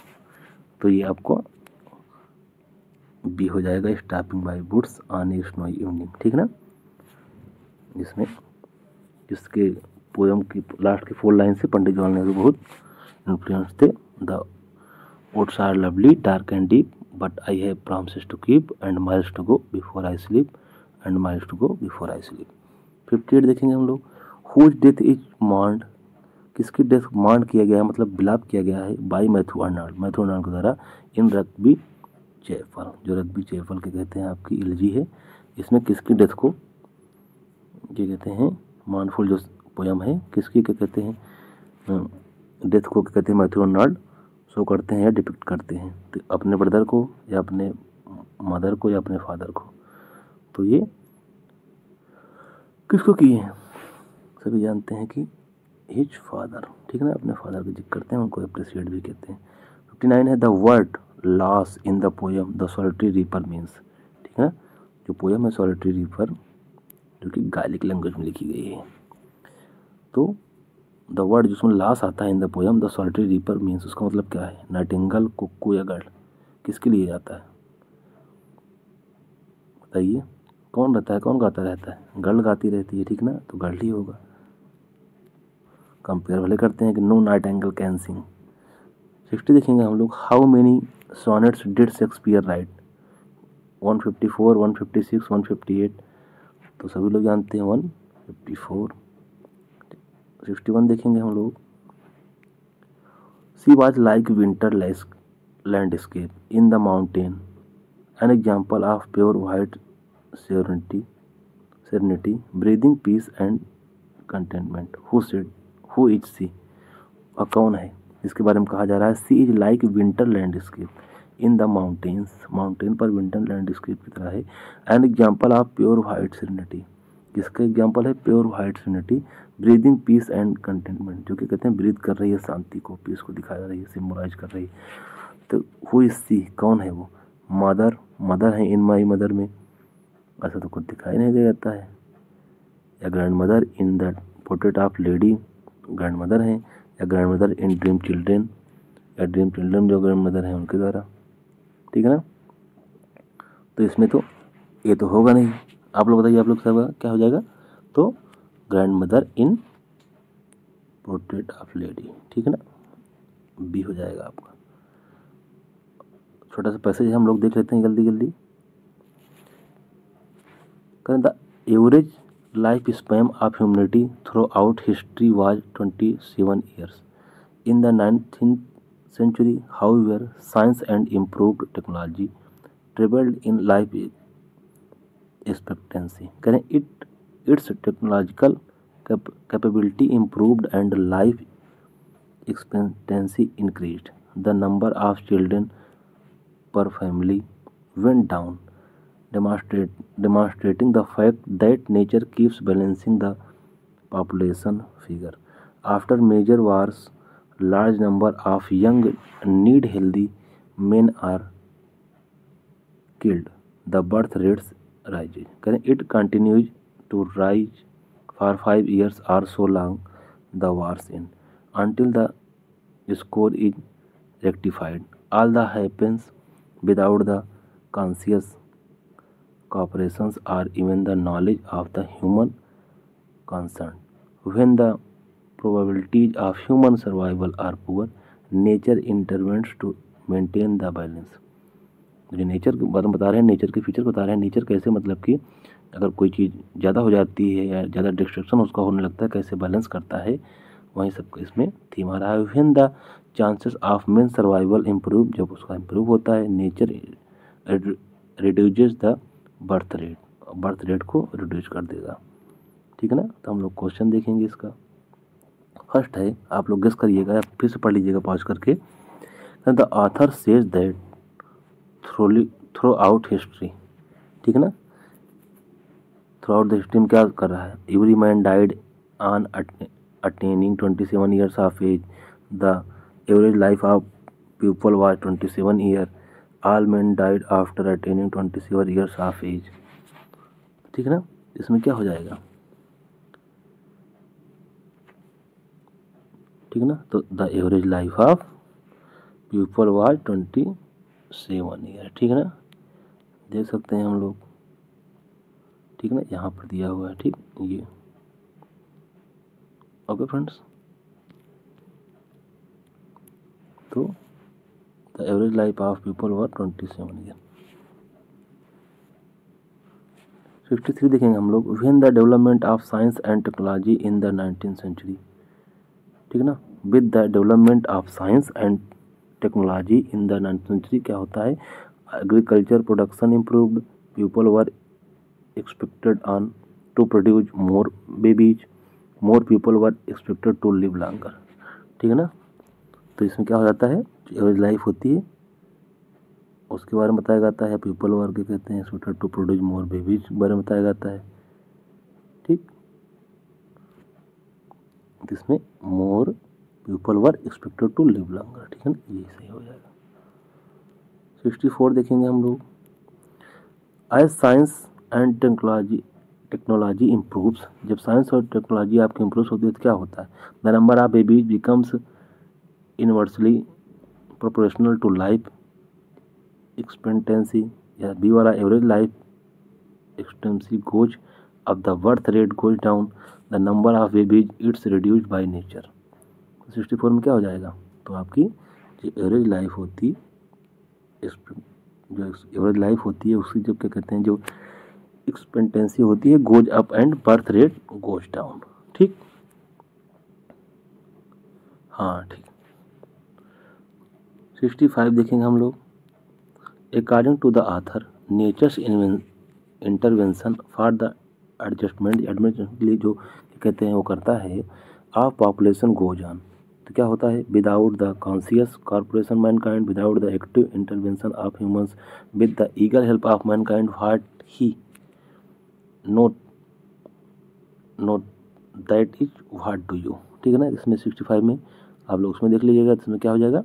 तो ये आपको बी हो जाएगा stopping by woods on a snowy evening ठीक ना इसमें इसके पोएम की लास्ट की फोर लाइन से पंडित जवाहरलाल नेहरू बहुत इन्फ्लुएंस थे the woods are lovely dark and deep but I have promises to keep and miles to go before I sleep and miles to go before I sleep. Fifty eight देखेंगे हम लोग whose death is मांड किसकी death मांड किया गया है मतलब बिलाप किया गया है by Matthew Arnold Matthew Arnold के द्वारा इन रकबी जयफल जो रकबी जयफल के कहते हैं आपकी एलर्जी है इसमें किसकी डेथ को ये कहते हैं मॉन्डफुल जो पोयम है किसकी क्या कहते हैं डेथ को कहते हैं मैथ्यू अर्नाल्ड शो करते हैं या डिपिक्ट करते हैं तो अपने ब्रदर को या अपने मदर को या अपने फादर को तो ये किसको किए हैं सभी जानते हैं कि हिज फादर ठीक है ना अपने फादर को जिक्र करते हैं उनको अप्रिसिएट भी कहते हैं फिफ्टी नाइन है the word lass in the poem the solitary reaper means ठीक है ना जो पोएम है सॉलिटरी रीपर जो कि गालिक लैंग्वेज में लिखी गई है तो द वर्ड जिसमें लास आता है in the poem the solitary reaper means उसका मतलब क्या है नटिंगल कुक्कू या गर्ल किसके लिए जाता है बताइए कौन रहता है कौन गाता रहता है गर्ल गाती रहती है ठीक ना तो गर्ल ही होगा कंपेयर भले करते हैं कि no nightingale can sing sixty देखेंगे हम लोग how many sonnets did Shakespeare write one fifty four one fifty six one fifty eight तो सभी लोग जानते हैं one fifty four fifty one देखेंगे हम लोग she was like winter lies landscape in the mountain an example of pure white serenity serenity breathing peace and contentment who said who is she और कौन है इसके बारे में कहा जा रहा है she is like winter landscape in the mountains mountain पर विंटर लैंडस्केप की तरह है an example of pure white serenity जिसका एग्जाम्पल है pure white serenity breathing peace and contentment जो कि कहते हैं ब्रीद कर रही है शांति को पीस को दिखाया रही है सिम्बोलाइज कर रही है तो वो इसी कौन है वो मदर मदर है इन माई मदर में ऐसा तो कुछ दिखाई नहीं दे जाता है या grandmother in the portrait of lady grandmother हैं या grandmother in dream children या ड्रीम चिल्ड्रेन जो ग्रैंड मदर हैं उनके द्वारा ठीक है ना तो इसमें तो ये तो होगा नहीं आप लोग बताइए आप लोग क्या हो जाएगा तो grandmother in portrait of lady ठीक है ना बी हो जाएगा आपका छोटा सा पैसेज हम लोग देख लेते हैं जल्दी जल्दी करें the average life span of humanity throughout history was twenty seven years in the nineteen century how science and improved technology travelled in life expectancy. Its technological capability improved and life expectancy increased. The number of children per family went down, demonstrating the fact that nature keeps balancing the population figure. After major wars, large number of young need healthy men are killed. The birth rates rises. It continues to rise for five years or so long the war's end until the score is rectified. All that happens without the conscious cooperations or even the knowledge of the human concerned. When the probabilities of human survival are poor, nature intervenes to maintain the balance. जो nature के बारे में बता रहे हैं nature के feature बता रहे हैं नेचर कैसे मतलब कि अगर कोई चीज़ ज़्यादा हो जाती है या ज़्यादा डिस्ट्रक्शन उसका होने लगता है कैसे बैलेंस करता है वहीं सब इसमें थीम आ रहा है when the chances of man survival improve जब उसका इम्प्रूव होता है nature reduce the birth rate birth rate को रिड्यूज कर देगा ठीक है ना तो हम लोग क्वेश्चन देखेंगे इसका फर्स्ट है आप लोग गेस करिएगा फिर से पढ़ लीजिएगा पॉज करके the author says that thoroughly throughout history ठीक है ना थ्रू आउट द हिस्ट्री में क्या कर रहा है every man died on attaining twenty seven years of age the average life of people was twenty seven year all man died after attaining twenty seven years of age ठीक है ना इसमें क्या हो जाएगा ठीक है ना तो the average life of people was twenty से वन ईयर ठीक है ना देख सकते हैं हम लोग ठीक है ना यहाँ पर दिया हुआ है ठीक ये ओके फ्रेंड्स तो the average life of people were twenty seven year fifty three देखेंगे हम लोग when the development of science and technology in the nineteen century ठीक है ना with the development of science and technology in the nine century क्या होता है agriculture production improved people were expected on to produce more babies more people were expected to live longer ठीक है ना तो इसमें क्या हो जाता है एवरेज लाइफ होती है उसके बारे में बताया जाता है पीपल वर्ग के कहते हैं स्वेटर टू प्रोड्यूस मोर बेबीज बारे में बताया जाता है ठीक इसमें more people were expected to live longer ठीक है ना ये सही हो जाएगा सिक्सटी फोर देखेंगे हम लोग as science and technology technology improves जब साइंस और टेक्नोलॉजी आपकी इम्प्रूव होती है तो क्या होता है the number of babies becomes inversely proportional to life expectancy या बी वाला average life expectancy goes up the birth rate goes down the number of babies it's reduce by nature sixty four में क्या हो जाएगा तो आपकी जो average life होती इस जो एवरेज लाइफ होती है उसकी जो क्या कहते हैं जो एक्सपेक्टेंसी होती है goes up and birth rate goes down ठीक हाँ ठीक सिक्सटी फाइव देखेंगे हम लोग according to the author nature's intervention for the adjustment admission के लिए जो कहते हैं वो करता है आ पॉपुलेशन गोज ऑन तो क्या होता है without the conscious corporation mankind without the active intervention of humans with the eagle help of mankind what he note note that is what do you ठीक है ना इसमें सिक्सटी फाइव में आप लोग उसमें देख लीजिएगा इसमें क्या हो जाएगा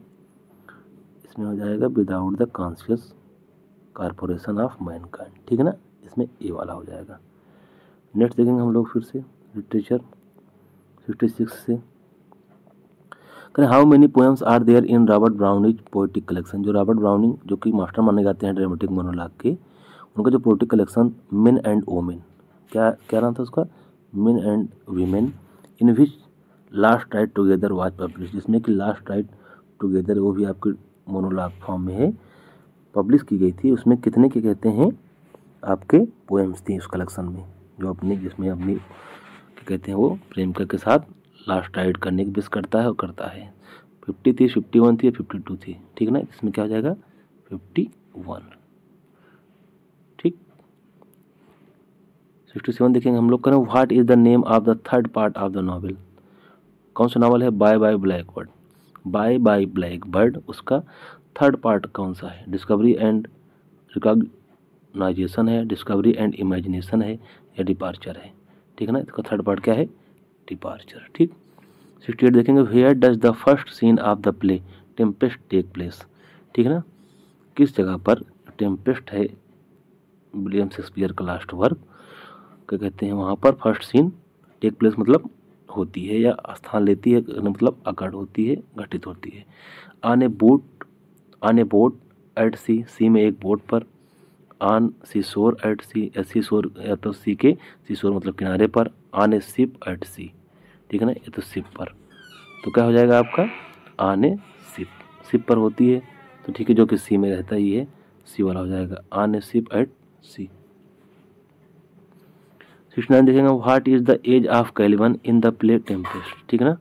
इसमें हो जाएगा without the conscious corporation of mankind ठीक है ना इसमें ए वाला हो जाएगा नेक्स्ट देखेंगे हम लोग फिर से लिटरेचर फिफ्टी सिक्स से करें how many poems are there in Robert Browning poetic collection जो रॉबर्ट ब्राउनिंग जो कि मास्टर माने जाते हैं ड्रामेटिक मोनोलाग के उनका जो poetic collection men and women क्या क्या नाम था उसका men and women in which last ride together was publish जिसमें कि लास्ट राइट टुगेदर वो भी आपके मोनोलाग फॉर्म में है पब्लिश की गई थी उसमें कितने के कहते हैं आपके पोएम्स थी उस कलेक्शन में जो अपने जिसमें अपनी कहते हैं वो प्रेमिका के साथ लास्ट ऐड करने की बेस करता है और करता है फिफ्टी थी फिफ्टी वन थी या फिफ्टी टू थी ठीक है ना इसमें क्या हो जाएगा फिफ्टी वन ठीक सिक्सटी सेवन देखेंगे हम लोग करें what is the name of the third part of the novel कौन सा नावल है bye bye blackbird bye bye blackbird उसका थर्ड पार्ट कौन सा है डिस्कवरी एंड रिकॉग्नाइजेशन है डिस्कवरी एंड इमेजिनेशन है या डिपार्चर है ठीक है ना इसका थर्ड पार्ट क्या है डिपार्चर ठीक सिक्सटी एट देखेंगे where does the first scene of the play Tempest take place ठीक है ना किस जगह पर टेम्पेस्ट है विलियम शेक्सपियर का लास्ट वर्क क्या कहते हैं वहाँ पर फर्स्ट सीन टेक प्लेस मतलब होती है या स्थान लेती है मतलब अकड़ होती है घटित होती है आन ए बोट आन ए बोट एट सी सी में एक बोट पर आन सी शोर एट सी या सी शोर या तो सी के सी शोर मतलब किनारे पर आन ए सिप एट सी ठीक है ना ये तो सिप पर तो क्या हो जाएगा आपका आने सिप सिप पर होती है तो ठीक है जो कि सी में रहता ही है सी वाला हो जाएगा आने सिप एट सी सिक्स नाइन देखेंगे what is the age of Caliban in the play Tempest ठीक है ना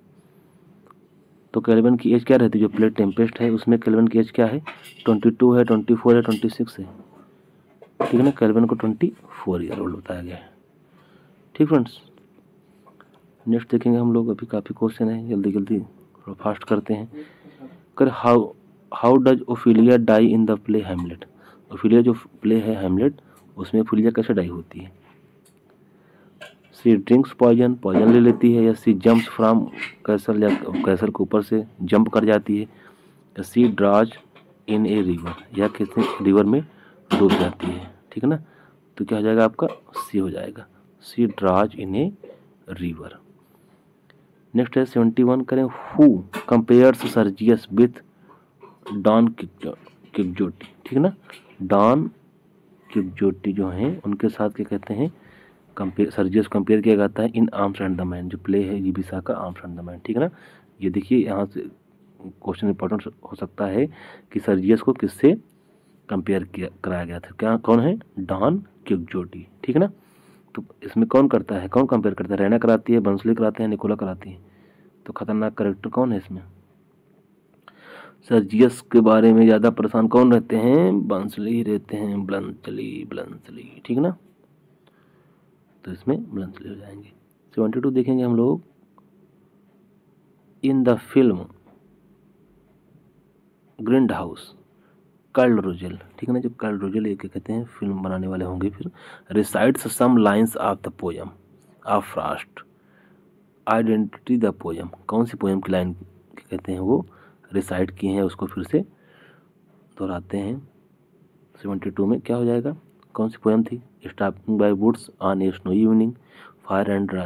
तो कैलिबन की एज क्या रहती है जो प्ले टेम्पेस्ट है उसमें कैलिबन की एज क्या है ट्वेंटी टू है ट्वेंटी फोर है ट्वेंटी सिक्स है ठीक है ना कैलिबन को ट्वेंटी फोर ईयर ओल्ड बताया गया है ठीक फ्रेंड्स नेक्स्ट देखेंगे हम लोग अभी काफ़ी क्वेश्चन है जल्दी जल्दी थोड़ा फास्ट करते हैं कर how how does Ophelia die in the play Hamlet Ophelia जो प्ले है हेमलेट उसमें ओफिलिया कैसे डाई होती है सी ड्रिंक्स पॉइजन पॉइजन ले लेती है या सी जंप्स फ्राम कैसल या कैसल के ऊपर से जंप कर जाती है या सी ड्राज इन ए रिवर या किसी रिवर में डूब जाती है ठीक है ना तो क्या हो जाएगा आपका सी हो जाएगा she drowns in a river next है सेवेंटी वन करें who compares Sergius with Don Quixote ठीक ना डॉन किकजोटी जो हैं उनके साथ क्या कहते हैं कंपेयर सर्जियस कंपेयर किया जाता है in arms and the man जो प्ले है जीबिसा का आर्म्स एंड द मैन ठीक है ना ये देखिए यहाँ से क्वेश्चन इंपॉर्टेंट हो सकता है कि सर्जियस को किससे कंपेयर किया कराया गया था क्या कौन है डॉन क्यूकजोटी ठीक है ना तो इसमें कौन करता है कौन कंपेयर करता है रैना कराती है बंसली कराते हैं निकोला कराती है तो ख़तरनाक करेक्टर कौन है इसमें सर जीएस के बारे में ज़्यादा परेशान कौन रहते हैं बंसली रहते हैं ब्लंसली ब्लंसली ठीक ना तो इसमें ब्लंसली हो जाएंगे सेवेंटी टू देखेंगे हम लोग in the film grind house curl Rosel ठीक है ना जो कर्ल रोजल ये क्या कहते हैं फिल्म बनाने वाले होंगे फिर recites some lines of the poem of Frost identity the poem कौन सी पोयम की लाइन कहते हैं वो रिसाइड किए हैं उसको फिर से दोहराते हैं सेवेंटी टू में क्या हो जाएगा कौन सी पोयम थी stopping by woods on a snow evening fire and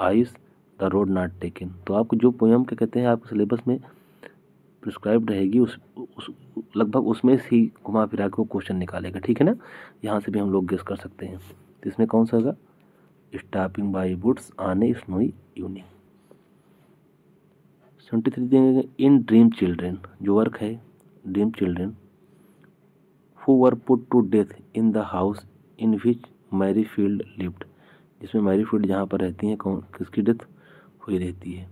ice the road not taken तो आपको जो पोयम क्या कहते हैं आपको सिलेबस में प्रिस्क्राइब रहेगी उस उस लगभग उसमें से ही घुमा फिरा के वो क्वेश्चन निकालेगा ठीक है ना यहाँ से भी हम लोग गेस कर सकते हैं तो इसमें कौन सा होगा stopping by woods on a snowy यूनिंग seventy three देंगे इन ड्रीम चिल्ड्रेन जो वर्क है dream children who were put to death in the house in which Mary Field lived जिसमें मैरी फील्ड जहाँ पर रहती हैं कौन किसकी डेथ हुई रहती है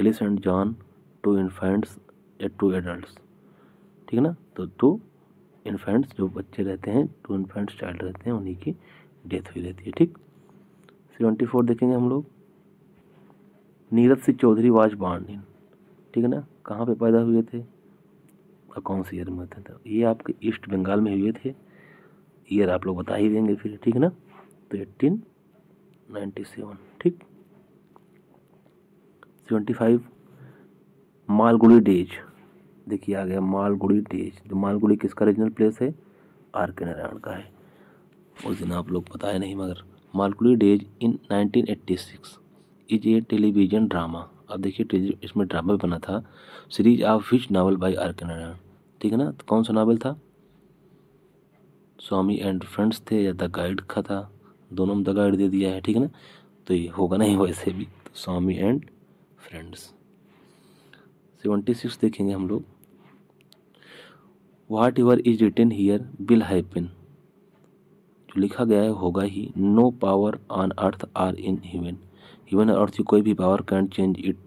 Alice and John two infants या टू एडल्ट ठीक है ना तो दो इन्फेंट्स जो बच्चे रहते हैं टू इन्फेंट्स चाइल्ड रहते हैं उन्हीं की डेथ हुई रहती है ठीक सेवेंटी फोर देखेंगे हम लोग Neeraj Singh Chaudhary was born in ठीक है ना कहाँ पे पैदा हुए थे और कौन से ईयर में थे तो ये आपके ईस्ट बंगाल में हुए थे ईयर आप लोग बता ही देंगे फिर ठीक है ना तो एट्टीन नाइन्टी सेवन ठीक सेवेंटी फाइव मालगुड़ी डेज देखिए आ गया मालगुड़ी डेज जो तो मालगुड़ी किसका रीजनल प्लेस है आर के नारायण का है उस दिन आप लोग पता है नहीं मगर Malgudi days in 1986 is a television drama अब देखिए इसमें ड्रामा भी बना था series of which novel by R K Narayan ठीक है ना तो कौन सा नावल था स्वामी एंड फ्रेंड्स थे या द गाइड का था दोनों में द गाइड दे दिया है ठीक है ना तो ये होगा नहीं वैसे भी तो Swami and friends seventy six देखेंगे हम लोग whatever is written here will happen जो लिखा गया है होगा ही no power on earth or in human human earth की कोई भी power can't change it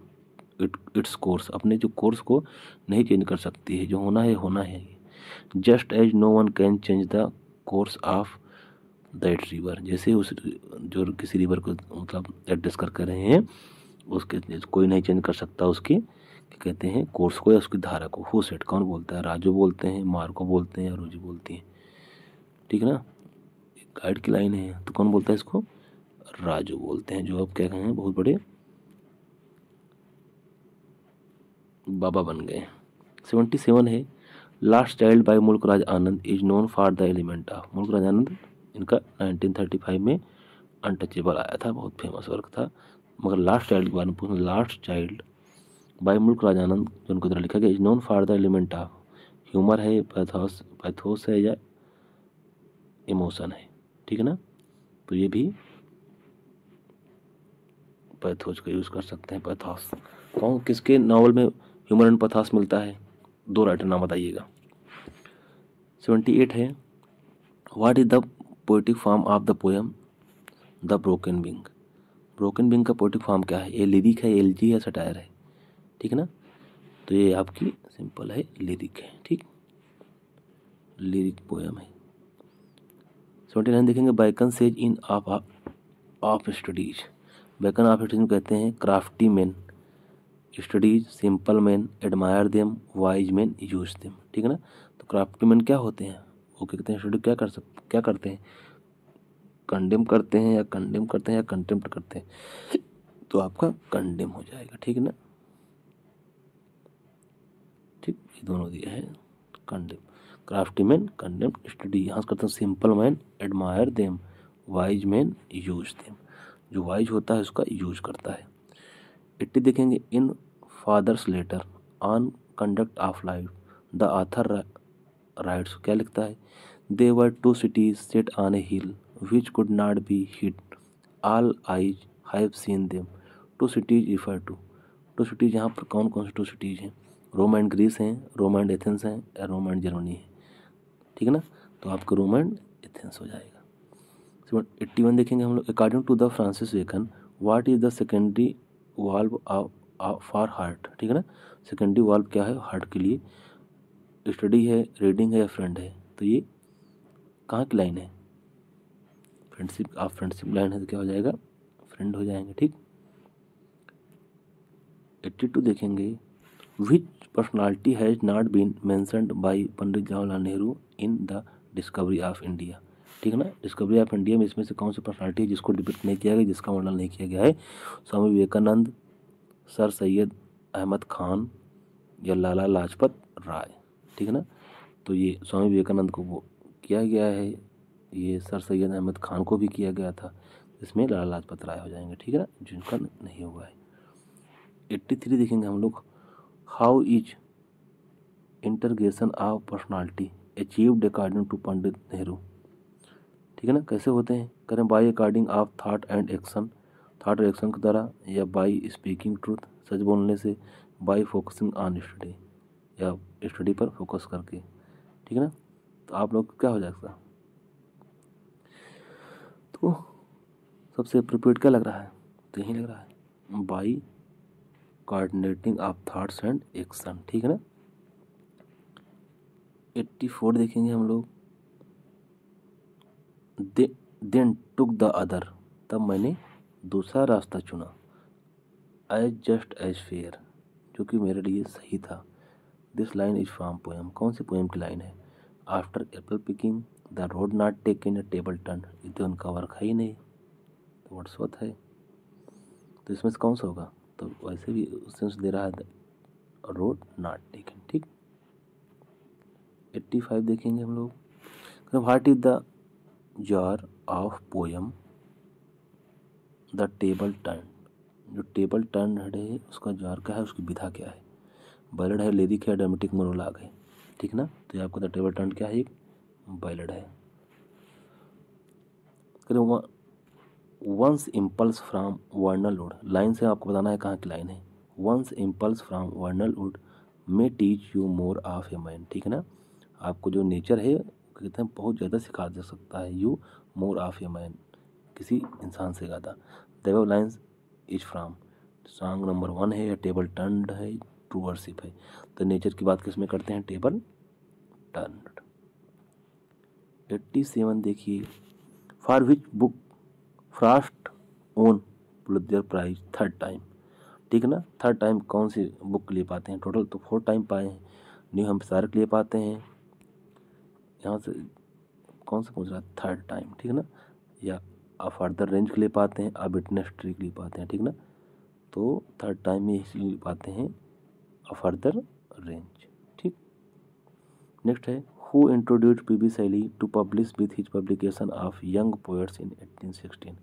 it its course अपने जो कोर्स को नहीं चेंज कर सकती है जो होना है होना है just as no one can change the course of that river जैसे उस जो किसी रिवर को मतलब एड्रेस कर रहे हैं उसके कोई नहीं चेंज कर सकता उसकी कहते हैं कोर्स को या उसकी धारा को हो सेट कौन बोलता है राजू बोलते हैं मार्को बोलते हैं रोजी बोलती है ठीक है ना गाइड की लाइन है तो कौन बोलता है इसको राजू बोलते हैं जो अब क्या कहें बहुत बड़े बाबा बन गए सेवेंटी सेवन है last child by Mulk Raj Anand is known for the element of Mulk Raj Anand इनका फाइव में अनटचेबल आया था बहुत फेमस वर्क था मगर लास्ट चाइल्ड के बारे में पूछना लास्ट चाइल्ड बाई मुल्क राजानंद जो उनके द्वारा लिखा गया is known for the element of humour है पैथोस पैथोस है या इमोशन है ठीक है ना तो ये भी पैथोस का यूज़ कर सकते हैं पैथोस कौन किसके नावल में ह्यूमर एंड पैथोस मिलता है दो राइटर नाम बताइएगा सेवेंटी एट है what is the poetic form of the poem the broken wing broken wing का पोइटिक फॉर्म क्या है ये लिरिक है एल जी है सटायर है ठीक है ना तो ये आपकी सिंपल है लिरिक है ठीक लिरिक पोएम है सेवेंटी नाइन देखेंगे Bacon says in of of studies Bacon of studies कहते हैं crafty man studies simple man admire them wise man use them ठीक है ना तो क्राफ्टी मैन क्या होते हैं वो कहते हैं स्टडी क्या कर सक क्या करते हैं कंडेम करते हैं या कंडेम करते हैं या कंटेम्प्ट करते हैं तो आपका कंडेम हो जाएगा ठीक है ना ठीक ये दोनों दिया है condemn crafty man condemn study यहाँ से करते हैं simple man admire them wise man use them जो वाइज होता है उसका यूज करता है एट्टी देखेंगे in father's letter on conduct of life the author writes क्या लिखता है they were two cities set on a hill which could not be hid all eyes have seen them two cities refer to two cities यहाँ पर कौन कौन सी two cities हैं Rome and Greece हैं Rome and Athens हैं या Rome and Germany है ठीक है ना तो आपका रोम एंड एथेंस हो जाएगा एट्टी वन देखेंगे हम लोग according to the Francis Bacon what is the secondary valve for heart ठीक है ना सेकेंडरी वाल्व क्या है हार्ट के लिए स्टडी है रीडिंग है या फ्रेंड है तो ये कहाँ की लाइन है फ्रेंडशिप आप फ्रेंडशिप लाइन है तो क्या हो जाएगा फ्रेंड हो जाएंगे ठीक एट्टी टू देखेंगे which personality has not been mentioned by Pandit Jawaharlal Nehru in the discovery of India ठीक है ना डिस्कवरी ऑफ इंडिया में इसमें से कौन सी पर्सनालिटी है जिसको डिपिक्ट नहीं किया गया जिसका वर्णन नहीं किया गया है स्वामी विवेकानंद सर सैयद अहमद खान या लाला लाजपत राय ठीक है ना तो ये स्वामी विवेकानंद को वो किया गया है ये सर सैयद अहमद खान को भी किया गया था इसमें लाला लाजपत राय हो जाएंगे ठीक है ना जिनका नहीं हुआ है एट्टी थ्री देखेंगे हम लोग how is integration of personality achieved according to Pandit Nehru ठीक है ना कैसे होते हैं करें by according of thought and action thought और एक्शन के द्वारा या बाई स्पीकिंग ट्रूथ सच बोलने से बाई फोकसिंग ऑन स्टडी या स्टडी पर फोकस करके ठीक है ना तो आप लोग क्या हो जाएगा तो सबसे प्रिपेड क्या लग रहा है तो यही लग रहा है by coordinating of thoughts and action ठीक है ना एट्टी फोर देखेंगे हम लोग देन टुक द अदर तब मैंने दूसरा रास्ता चुना एज जस्ट एज फेयर जो कि मेरे लिए सही था this line is from poem कौन सी पोएम की लाइन है after apple picking the road not taken a table turn ये तो उनका वर्क है ही नहीं तो व्हाट्सवर्थ है तो इसमें से कौन सा होगा तो वैसे भी सेंस दे रहा है रोड नॉट टेकन ठीक एट्टी फाइव देखेंगे हम लोग what is the genre of poem the table turn जो टेबल टर्न है उसका जार क्या है उसकी विधा क्या है बैलड है लेरिक क्या डोमेटिक मोनोलाग है ठीक ना तो ये आपका द टेबल टर्न क्या है एक बैलड है once impulse from vernal wood line से आपको बताना है कहाँ की लाइन है once impulse from vernal wood में teach you more of a man ठीक है ना आपको जो नेचर है कहते हैं बहुत ज़्यादा सिखा दे सकता है you more of a man किसी इंसान से ज़्यादा these lines is from song number one है या टेबल टर्न है ट्रू है तो नेचर की बात किस में करते हैं टेबल टर्न एट्टी सेवन देखिए for which book Frost won puller prize third time ठीक है ना थर्ड टाइम कौन सी बुक ले पाते हैं टोटल तो फोर टाइम पाए हैं न्यू हम के ले पाते हैं यहाँ से कौन सा पूछ रहा है थर्ड टाइम ठीक है ना या आप फर्दर रेंज के लिए पाते हैं आप विटनेस ट्री के लिए पाते हैं ठीक ना तो थर्ड टाइम ये इसलिए पाते हैं अ फर्दर रेंज ठीक नेक्स्ट है who introduced P.B. Shelley to publish with his publication of Young Poets in 1816.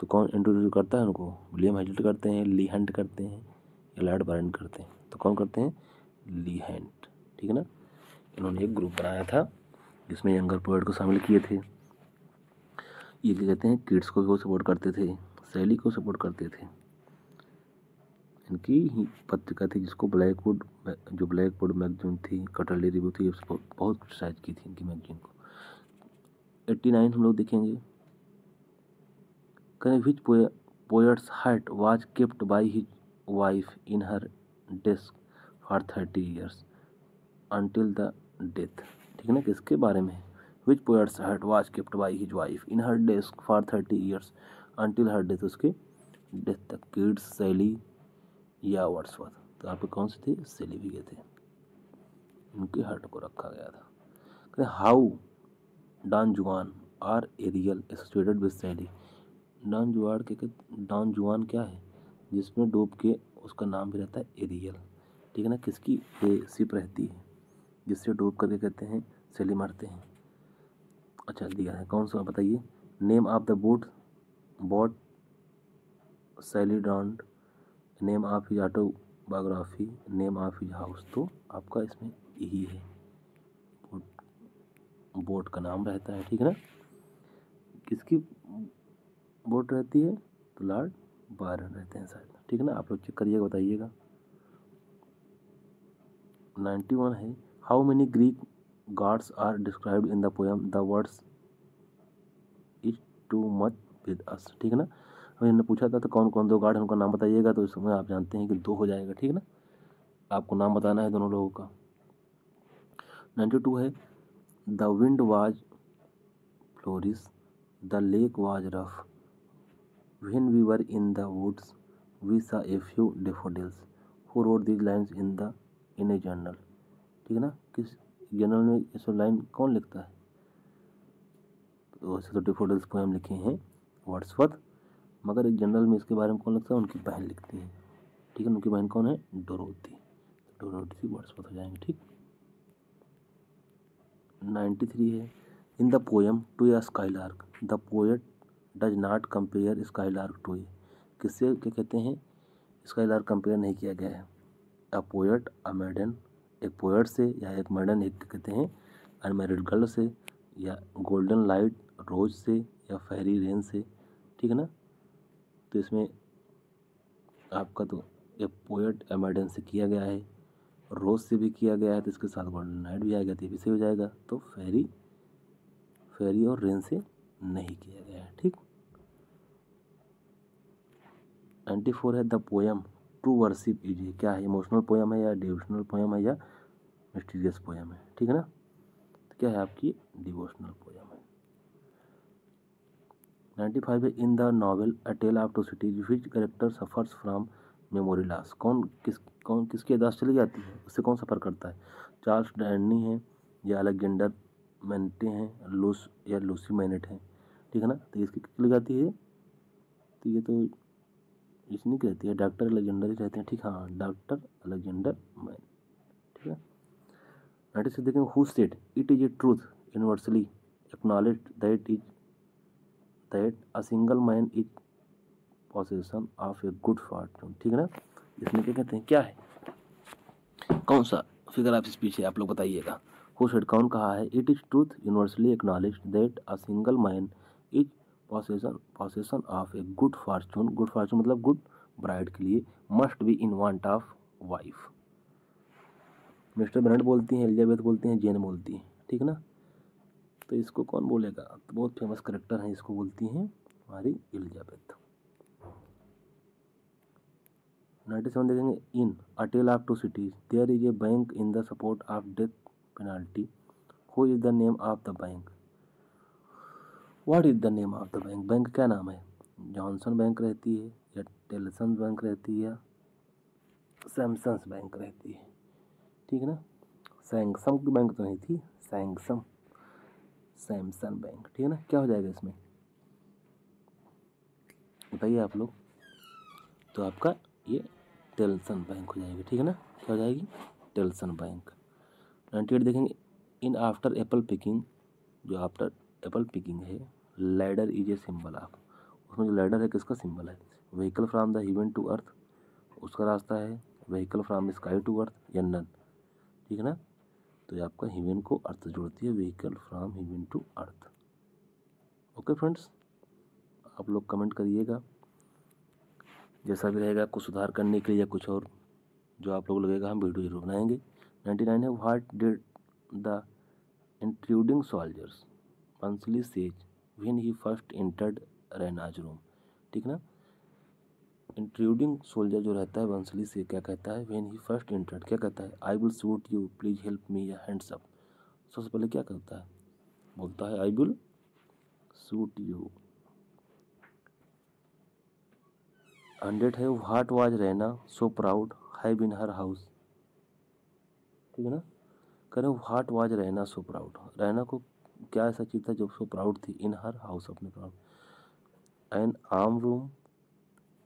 तो कौन इंट्रोड्यूस करता है उनको विलियम हेजल्ट करते हैं ली हैंट करते हैं या लॉर्ड बर्न करते हैं तो कौन करते हैं ली हैंट ठीक है ना इन्होंने एक ग्रुप बनाया था जिसमें यंगर पोएट को शामिल किए थे ये क्या कहते हैं किड्स को भी वो सपोर्ट करते थे शैली को सपोर्ट करते थे इनकी ही पत्रिका थी जिसको ब्लैकवुड जो ब्लैकवुड मैगजीन थी कटरली रिव्यू थी उसको बहुत क्रिटिसाइज की थी इनकी मैगजीन को एट्टी नाइन हम लोग देखेंगे कहीं which poet's heart was kept by his wife in her desk for thirty years until the death ठीक है ना किसके बारे में which poet's heart was kept by his wife in her desk for thirty years until her death उसके death तक Keats Shelley या Wordsworth तो यहाँ पे कौन से थे सेलिविगे थे उनके हर्ट को रखा गया था कहें how Don Juan are Ariel associated with Shelley Don Juan के डॉन जुआन क्या है जिसमें डूब के उसका नाम भी रहता है एरियल ठीक है ना किसकी ये सिप रहती है जिससे डूब करके कहते हैं सैली मारते हैं अच्छा दिया है कौन सा बताइए name of the boat boat Shelley Don name of his autobiography name of his house तो आपका इसमें यही है बोट का नाम रहता है ठीक है ना किसकी बोट रहती है तो लॉर्ड बायरन रहते हैं शायद ठीक है ना आप लोग चेक करिएगा बताइएगा नाइन्टी वन है how many Greek gods are described in the poem the words is too much with us ठीक है ना इन्होंने पूछा था तो कौन कौन दो गार्ड उनका नाम बताइएगा तो इसमें आप जानते हैं कि दो हो जाएगा ठीक है ना आपको नाम बताना है दोनों लोगों का नाइन्टी टू है the wind was furious the lake was rough when we were in the woods we saw a few daffodils who wrote these lines in the in a journal ठीक है ना किस जर्नल में ये सब line कौन लिखता है तो वैसे तो डेफोडिल्स पोएम हम लिखे हैं वर्ड्सवर्थ मगर एक जनरल में इसके बारे में कौन लगता है उनकी बहन लिखती है ठीक है उनकी बहन कौन है डोरोती डोरोती वर्ड्सवर्थ हो जाएंगे ठीक नाइन्टी थ्री है इन द पोएम टू या skylark the poet does not compare lark to किससे क्या कहते हैं स्काई लार्क कंपेयर नहीं किया गया है अ पोएट अ मैडन एक पोएट से या एक मैडन एक कहते हैं अनमेरिड गर्ल से या गोल्डन लाइट रोज से या फेरी रेन से ठीक है ना तो इसमें आपका तो ये पोएट एमरडेंस से किया गया है रोज़ से भी किया गया है तो इसके साथ गोल्डन नाइट भी आएगा तो भी से हो जाएगा तो फेरी फेरी और रेन से नहीं किया गया है ठीक एंटी फोर है the poem true worship is ये क्या है इमोशनल पोएम है या डिवोशनल पोएम है या मिस्टीरियस पोएम है ठीक है ना तो क्या है आपकी डिवोशनल पोएम है 95 in the novel a tale of two cities which character suffers from memory कौन किस कौन किसकी यादाश्त चली जाती है उससे कौन सफ़र करता है चार्ल्स डैनी है या अलेक्जेंडर मैनटे हैं लूस या लूसी मैनेट हैं ठीक है ना तो इसकी चली जाती है तो ये तो इसने की रहती है डॉक्टर अलेक्जेंडर ही रहते हैं ठीक हाँ डॉक्टर अलेक्जेंडर मैन ठीक है नाइटी सिक्स देखेंगे who said it is a truth universally acknowledge that is that a single man is position of a good fortune ठीक है ना इसमें क्या कहते हैं क्या है कौन सा फिगर आप इस पीछे आप लोग बताइएगा हो शेड कौन कहा है it is truth universally acknowledge that a single man is possession possession of a good fortune good fortune मतलब गुड ब्राइड के लिए must be in want of wife Mr Brand बोलती हैं एलिजाबेथ बोलती हैं जेन बोलती हैं ठीक है ना तो इसको कौन बोलेगा तो बहुत फेमस करेक्टर हैं इसको बोलती हैं हमारी एलिजाबेथ नाइन्टी सेवन देखेंगे in a tale of two cities there is a bank in the support of death penalty who is the name of the bank what is the name of the bank bank क्या नाम है Johnson bank रहती है या टेलसन bank रहती है या सैमसंस bank रहती है ठीक है ना की बैंक तो नहीं थी सैंगसम सैमसन बैंक ठीक है ना क्या हो जाएगा इसमें बताइए आप लोग तो आपका ये टेल्सन बैंक हो जाएगी ठीक है ना क्या हो जाएगी टेलसन बैंक नाइन्टी एट देखेंगे इन आफ्टर एप्पल पिकिंग जो आफ्टर एप्पल पिकिंग है लैडर इज ए सिंबल आप उसमें जो लैडर है किसका सिंबल है vehicle from the heaven to earth उसका रास्ता है vehicle from sky to earth या नन ठीक है ना तो ये आपका ह्यूमन को अर्थ जोड़ती है vehicle from human to earth okay friends आप लोग कमेंट करिएगा जैसा भी रहेगा कुछ सुधार करने के लिए या कुछ और जो आप लोग लगेगा हम वीडियो जरूर बनाएंगे नाइन्टी नाइन है what did the intruding soldiers Bluntschli says when he first entered Raina's room ठीक ना इंट्रूडिंग सोल्जर जो रहता है वंशली से क्या कहता है वेन ही फर्स्ट इंटर्ड क्या कहता है I will shoot you please help me या हैंड्स अप सबसे पहले क्या कहता है बोलता है I will shoot you hundred है what was Raina so proud have in her house ठीक है ना कह रहे हार्ट वाज रहना सो प्राउड रहना को क्या ऐसा चीज़ था जो सो प्राउड थी इन हर हाउस अपने proud an arm room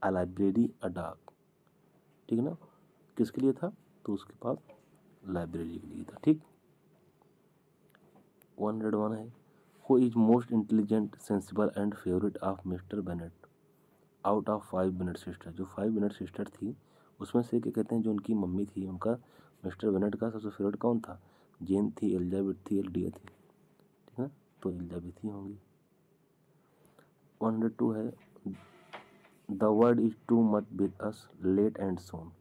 a library a ठीक है ना किसके लिए था तो उसके पास लाइब्रेरी के लिए था ठीक वन हंड्रेड वन है who is most intelligent sensible and favourite of Mr Bennet out of five Bennet sister जो फाइव बेनेट सिस्टर थी उसमें से क्या कहते हैं जो उनकी मम्मी थी उनका मिस्टर बेनेट का सबसे फेवरेट कौन था जेन थी एलिजाबेथ थी एलडिया थी ठीक है ना तो एलिजाबेथ ही होंगी वन हंड्रेड टू है the word is too much with us late and soon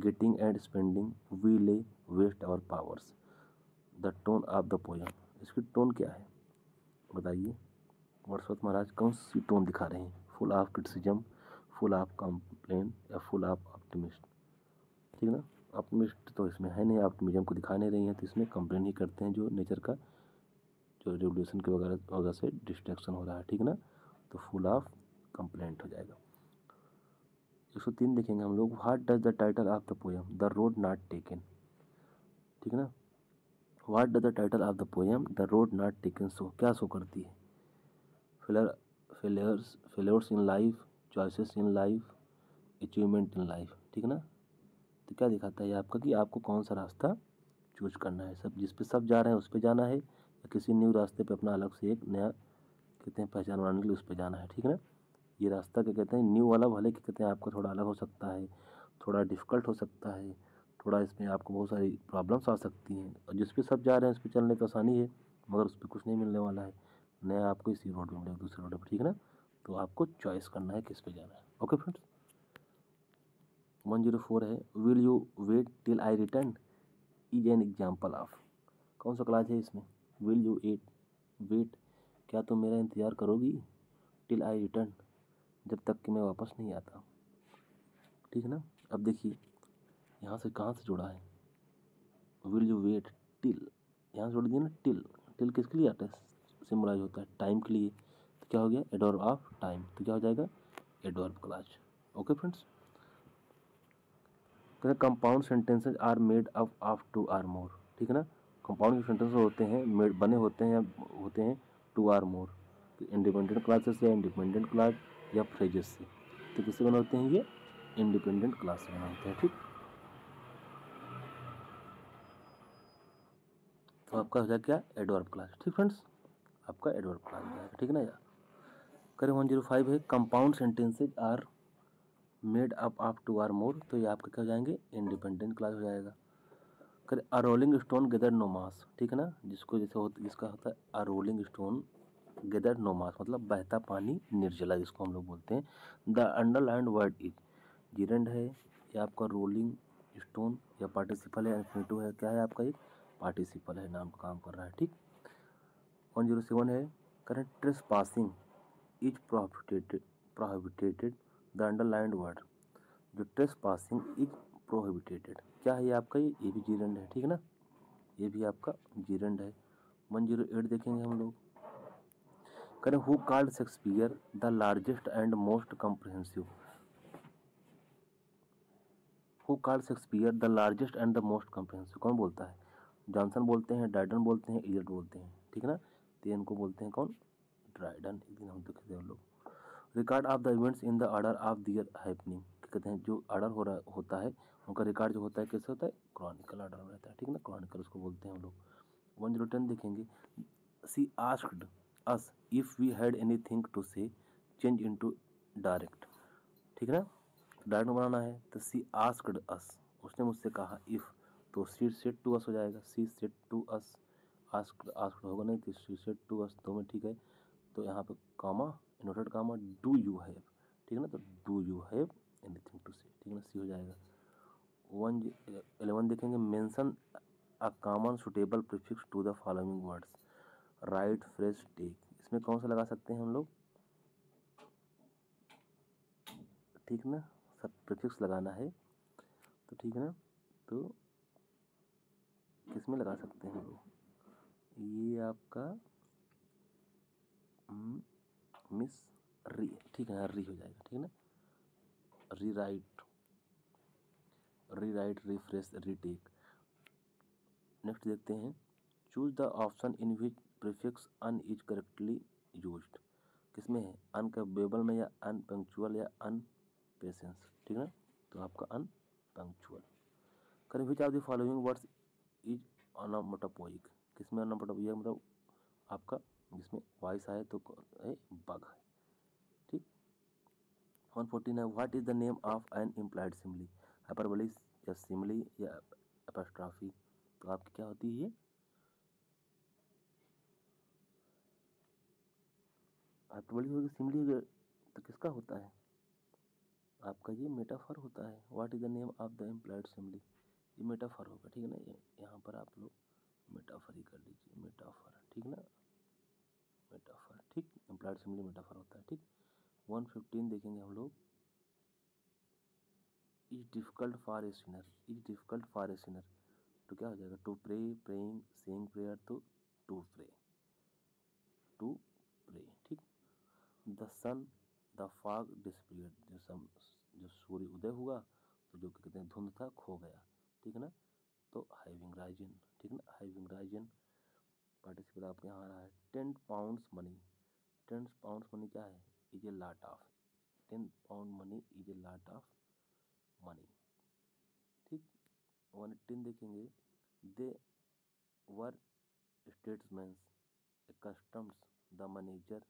getting and spending we lay waste our powers the tone of the poem इसकी टोन क्या है बताइए वर्षवत महाराज कौन सी टोन दिखा रहे हैं full of criticism full of complain या full of optimist ठीक ना ऑप्टिमिस्ट तो इसमें है नहीं ऑप्टिमिज्म को दिखा नहीं रही हैं तो इसमें कंप्लेन ही करते हैं जो नेचर का जो रेवोल्यूशन के वगैरह वगैरह से डिस्ट्रैक्शन हो रहा है ठीक ना तो फुल ऑफ कंप्लेंट हो जाएगा एक सौ तीन देखेंगे हम लोग what does the title of the poem the road not taken ठीक है ना what does the title of the poem the road not taken show क्या शो करती है failure failures failures in life choices in life achievement in life ठीक है ना तो क्या दिखाता है आपका कि आपको कौन सा रास्ता चूज करना है सब जिस पे सब जा रहे हैं उस पर जाना है या किसी न्यू रास्ते पे अपना अलग से एक नया कहते हैं पहचान बनाने के लिए उस पर जाना है ठीक है ना ये रास्ता क्या कहते हैं न्यू वाला भले क्या कहते हैं आपका थोड़ा अलग हो सकता है थोड़ा डिफ़िकल्ट हो सकता है थोड़ा इसमें आपको बहुत सारी प्रॉब्लम्स आ सकती हैं और जिस पर सब जा रहे हैं उस पर चलने तो आसानी है मगर उस पर कुछ नहीं मिलने वाला है नया आपको इसी रोड पर मिलेगा दूसरे रोड पर ठीक है ना तो आपको चॉइस करना है किस पे जाना है okay friends one zero four है will you wait till I return is an example of कौन सा क्लास है इसमें विल यू एट वेट क्या तुम मेरा इंतज़ार करोगी टिल आई रिटर्न जब तक कि मैं वापस नहीं आता ठीक है ना अब देखिए यहाँ से कहाँ से जुड़ा है विल यू वेट टिल यहाँ से जुड़ दिया ना टिल टिल किसके लिए आता है सिमराइज होता है टाइम के लिए तो क्या हो गया एडवर्ब ऑफ टाइम तो क्या हो जाएगा एडवर्ब क्लाज ओके फ्रेंड्स कहते compound sentences are made up of two or more ठीक है ना कंपाउंड जो सेंटेंस होते हैं मेड बने होते हैं होते हैं two or more independent clauses या इंडिपेंडेंट क्लास या फ्रेजेस से तो किसे बनाते हैं ये इंडिपेंडेंट क्लास बनाते हैं ठीक तो आपका हो जाएगा क्या एडवर्ब क्लास ठीक फ्रेंड्स आपका एडवर्ब क्लास जाएगा ठीक ना यार करें वन जीरो फाइव है compound sentences are made up up two or more तो ये आपके क्या हो जाएंगे इंडिपेंडेंट क्लास हो जाएगा करें a rolling stone gather no moss ठीक है ना जिसको जैसे होता जिसका होता है a rolling stone gather no moss मतलब बहता पानी निर्जला जिसको हम लोग बोलते हैं the underlined word is gerund है या आपका रोलिंग स्टोन या पार्टिसिपल है इन्फिनेटिव है क्या है आपका एक पार्टिसिपल है नाम का काम कर रहा है ठीक वन जीरो सेवन है current trespassing is prohibited prohibited the underlined word जो ट्रेस पासिंग इज प्रोहिबिटेटेड क्या है ये आपका ये ये भी जीरेंड है ठीक है ना ये भी आपका जीरेंड है वन जीरो एट देखेंगे हम लोग करें who called Shakespeare the largest and most comprehensive who called Shakespeare the largest and the most comprehensive कौन बोलता है जॉनसन बोलते हैं ड्राइडन बोलते हैं इजट बोलते हैं ठीक है ना तो इनको बोलते हैं कौन ड्राइडन एक दिन हम तो कहते हैं लोग record of the events in the order of their happening कहते हैं जो ऑर्डर हो रहा होता है उनका रिकॉर्ड जो होता है कैसे होता है क्रॉनिकल ऑर्डर रहता है ठीक है ना क्रॉनिकल उसको बोलते हैं हम लोग वन जीरो टेन देखेंगे C asked us if we had anything to say change into direct ठीक है ना तो डायरेक्ट बनाना है तो सी आस्कड अस उसने मुझसे कहा इफ़ तो सी सेट टू अस हो जाएगा she said to us asked asked होगा नहीं तो सी सेट टू अस दो में ठीक है तो यहाँ पे comma inverted comma do you have ठीक है ना तो do you have thing to say ठीक है ना सी हो जाएगा वन एलेवन देखेंगे mention a common suitable prefix to the following words write fresh take इसमें कौन सा लगा सकते हैं हम लोग ठीक ना सब प्रिफिक्स लगाना है तो ठीक है ना तो किस में लगा सकते हैं लोग ये आपका मिस हम्म, री ठीक है ना री हो जाएगा ठीक है ना री राइट री राइट रिफ्रेश रीटेक नेक्स्ट देखते हैं choose the option in which prefix un is correctly use किसमें है अनकपेबल में या अनपंक्चुअल या अनपेशेंस ठीक है तो आपका अनपंक्चुअल करें which are the following words is onomatopoeic किसमें अनामोटापोइक मतलब आपका जिसमें वॉइस आए तो है बग है ठीक वन फोर्टीन है what is the name of an implied simile hyperbolic या सिमली या एपास्ट्राफी तो आपकी क्या होती है ये आतबड़ी होगी सिमली होगी तो किसका होता है आपका ये मेटाफर होता है what is the name of the employed simile ये मेटाफर होगा ठीक है ना यहाँ पर आप लोग मेटाफर ही कर लीजिए मेटाफर ठीक ना मेटाफर ठीक एम्प्लॉयड सिमली मेटाफर होता है ठीक वन फिफ्टीन देखेंगे हम लोग is difficult for a sinner is difficult for a sinner तो क्या हो जाएगा to pray praying saying prayer तो टू प्रे टू प्रे ठीक the sun the fog displayed जो सम जब सूर्य उदय हुआ तो जो कहते हैं धुंध था खो गया ठीक है ना तो हाइविंग राइजन ठीक है ना हाइविंग राइजन पार्टिसिपल आपके यहाँ आ रहा है ten pounds money ten pounds money क्या है is a lot of ten pound money is a lot of money ठीक वन टेन देखेंगे they were statesmans a customs the manager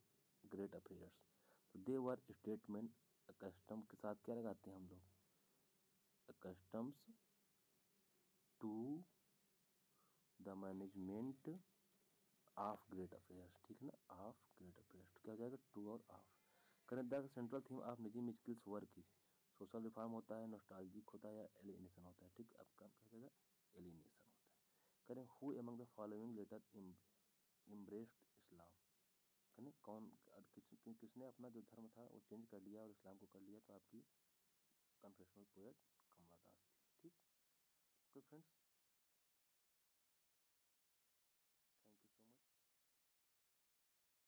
great affairs तो दे वर स्टेटमेंट कस्टम के साथ क्या लगाते हैं हम लोग customs to the management of great affairs ठीक है ना ऑफ ग्रेट अफेयर्स क्या हो जाएगा टू और of current the central theme of निजी मिस्किल्स वर्क इज सोशल रिफॉर्म होता है नोस्टालजिक होता है या एलिनेशन होता है ठीक अब काम क्या जाएगा एलिनेशन होता है करें who among the following leader embraced Islam यानी कौन किस किसने अपना जो धर्म था वो चेंज कर लिया और इस्लाम को कर लिया तो आपकी कन्फेशनल पीरियड कम बर्दाश्त थी ठीक ओके फ्रेंड्स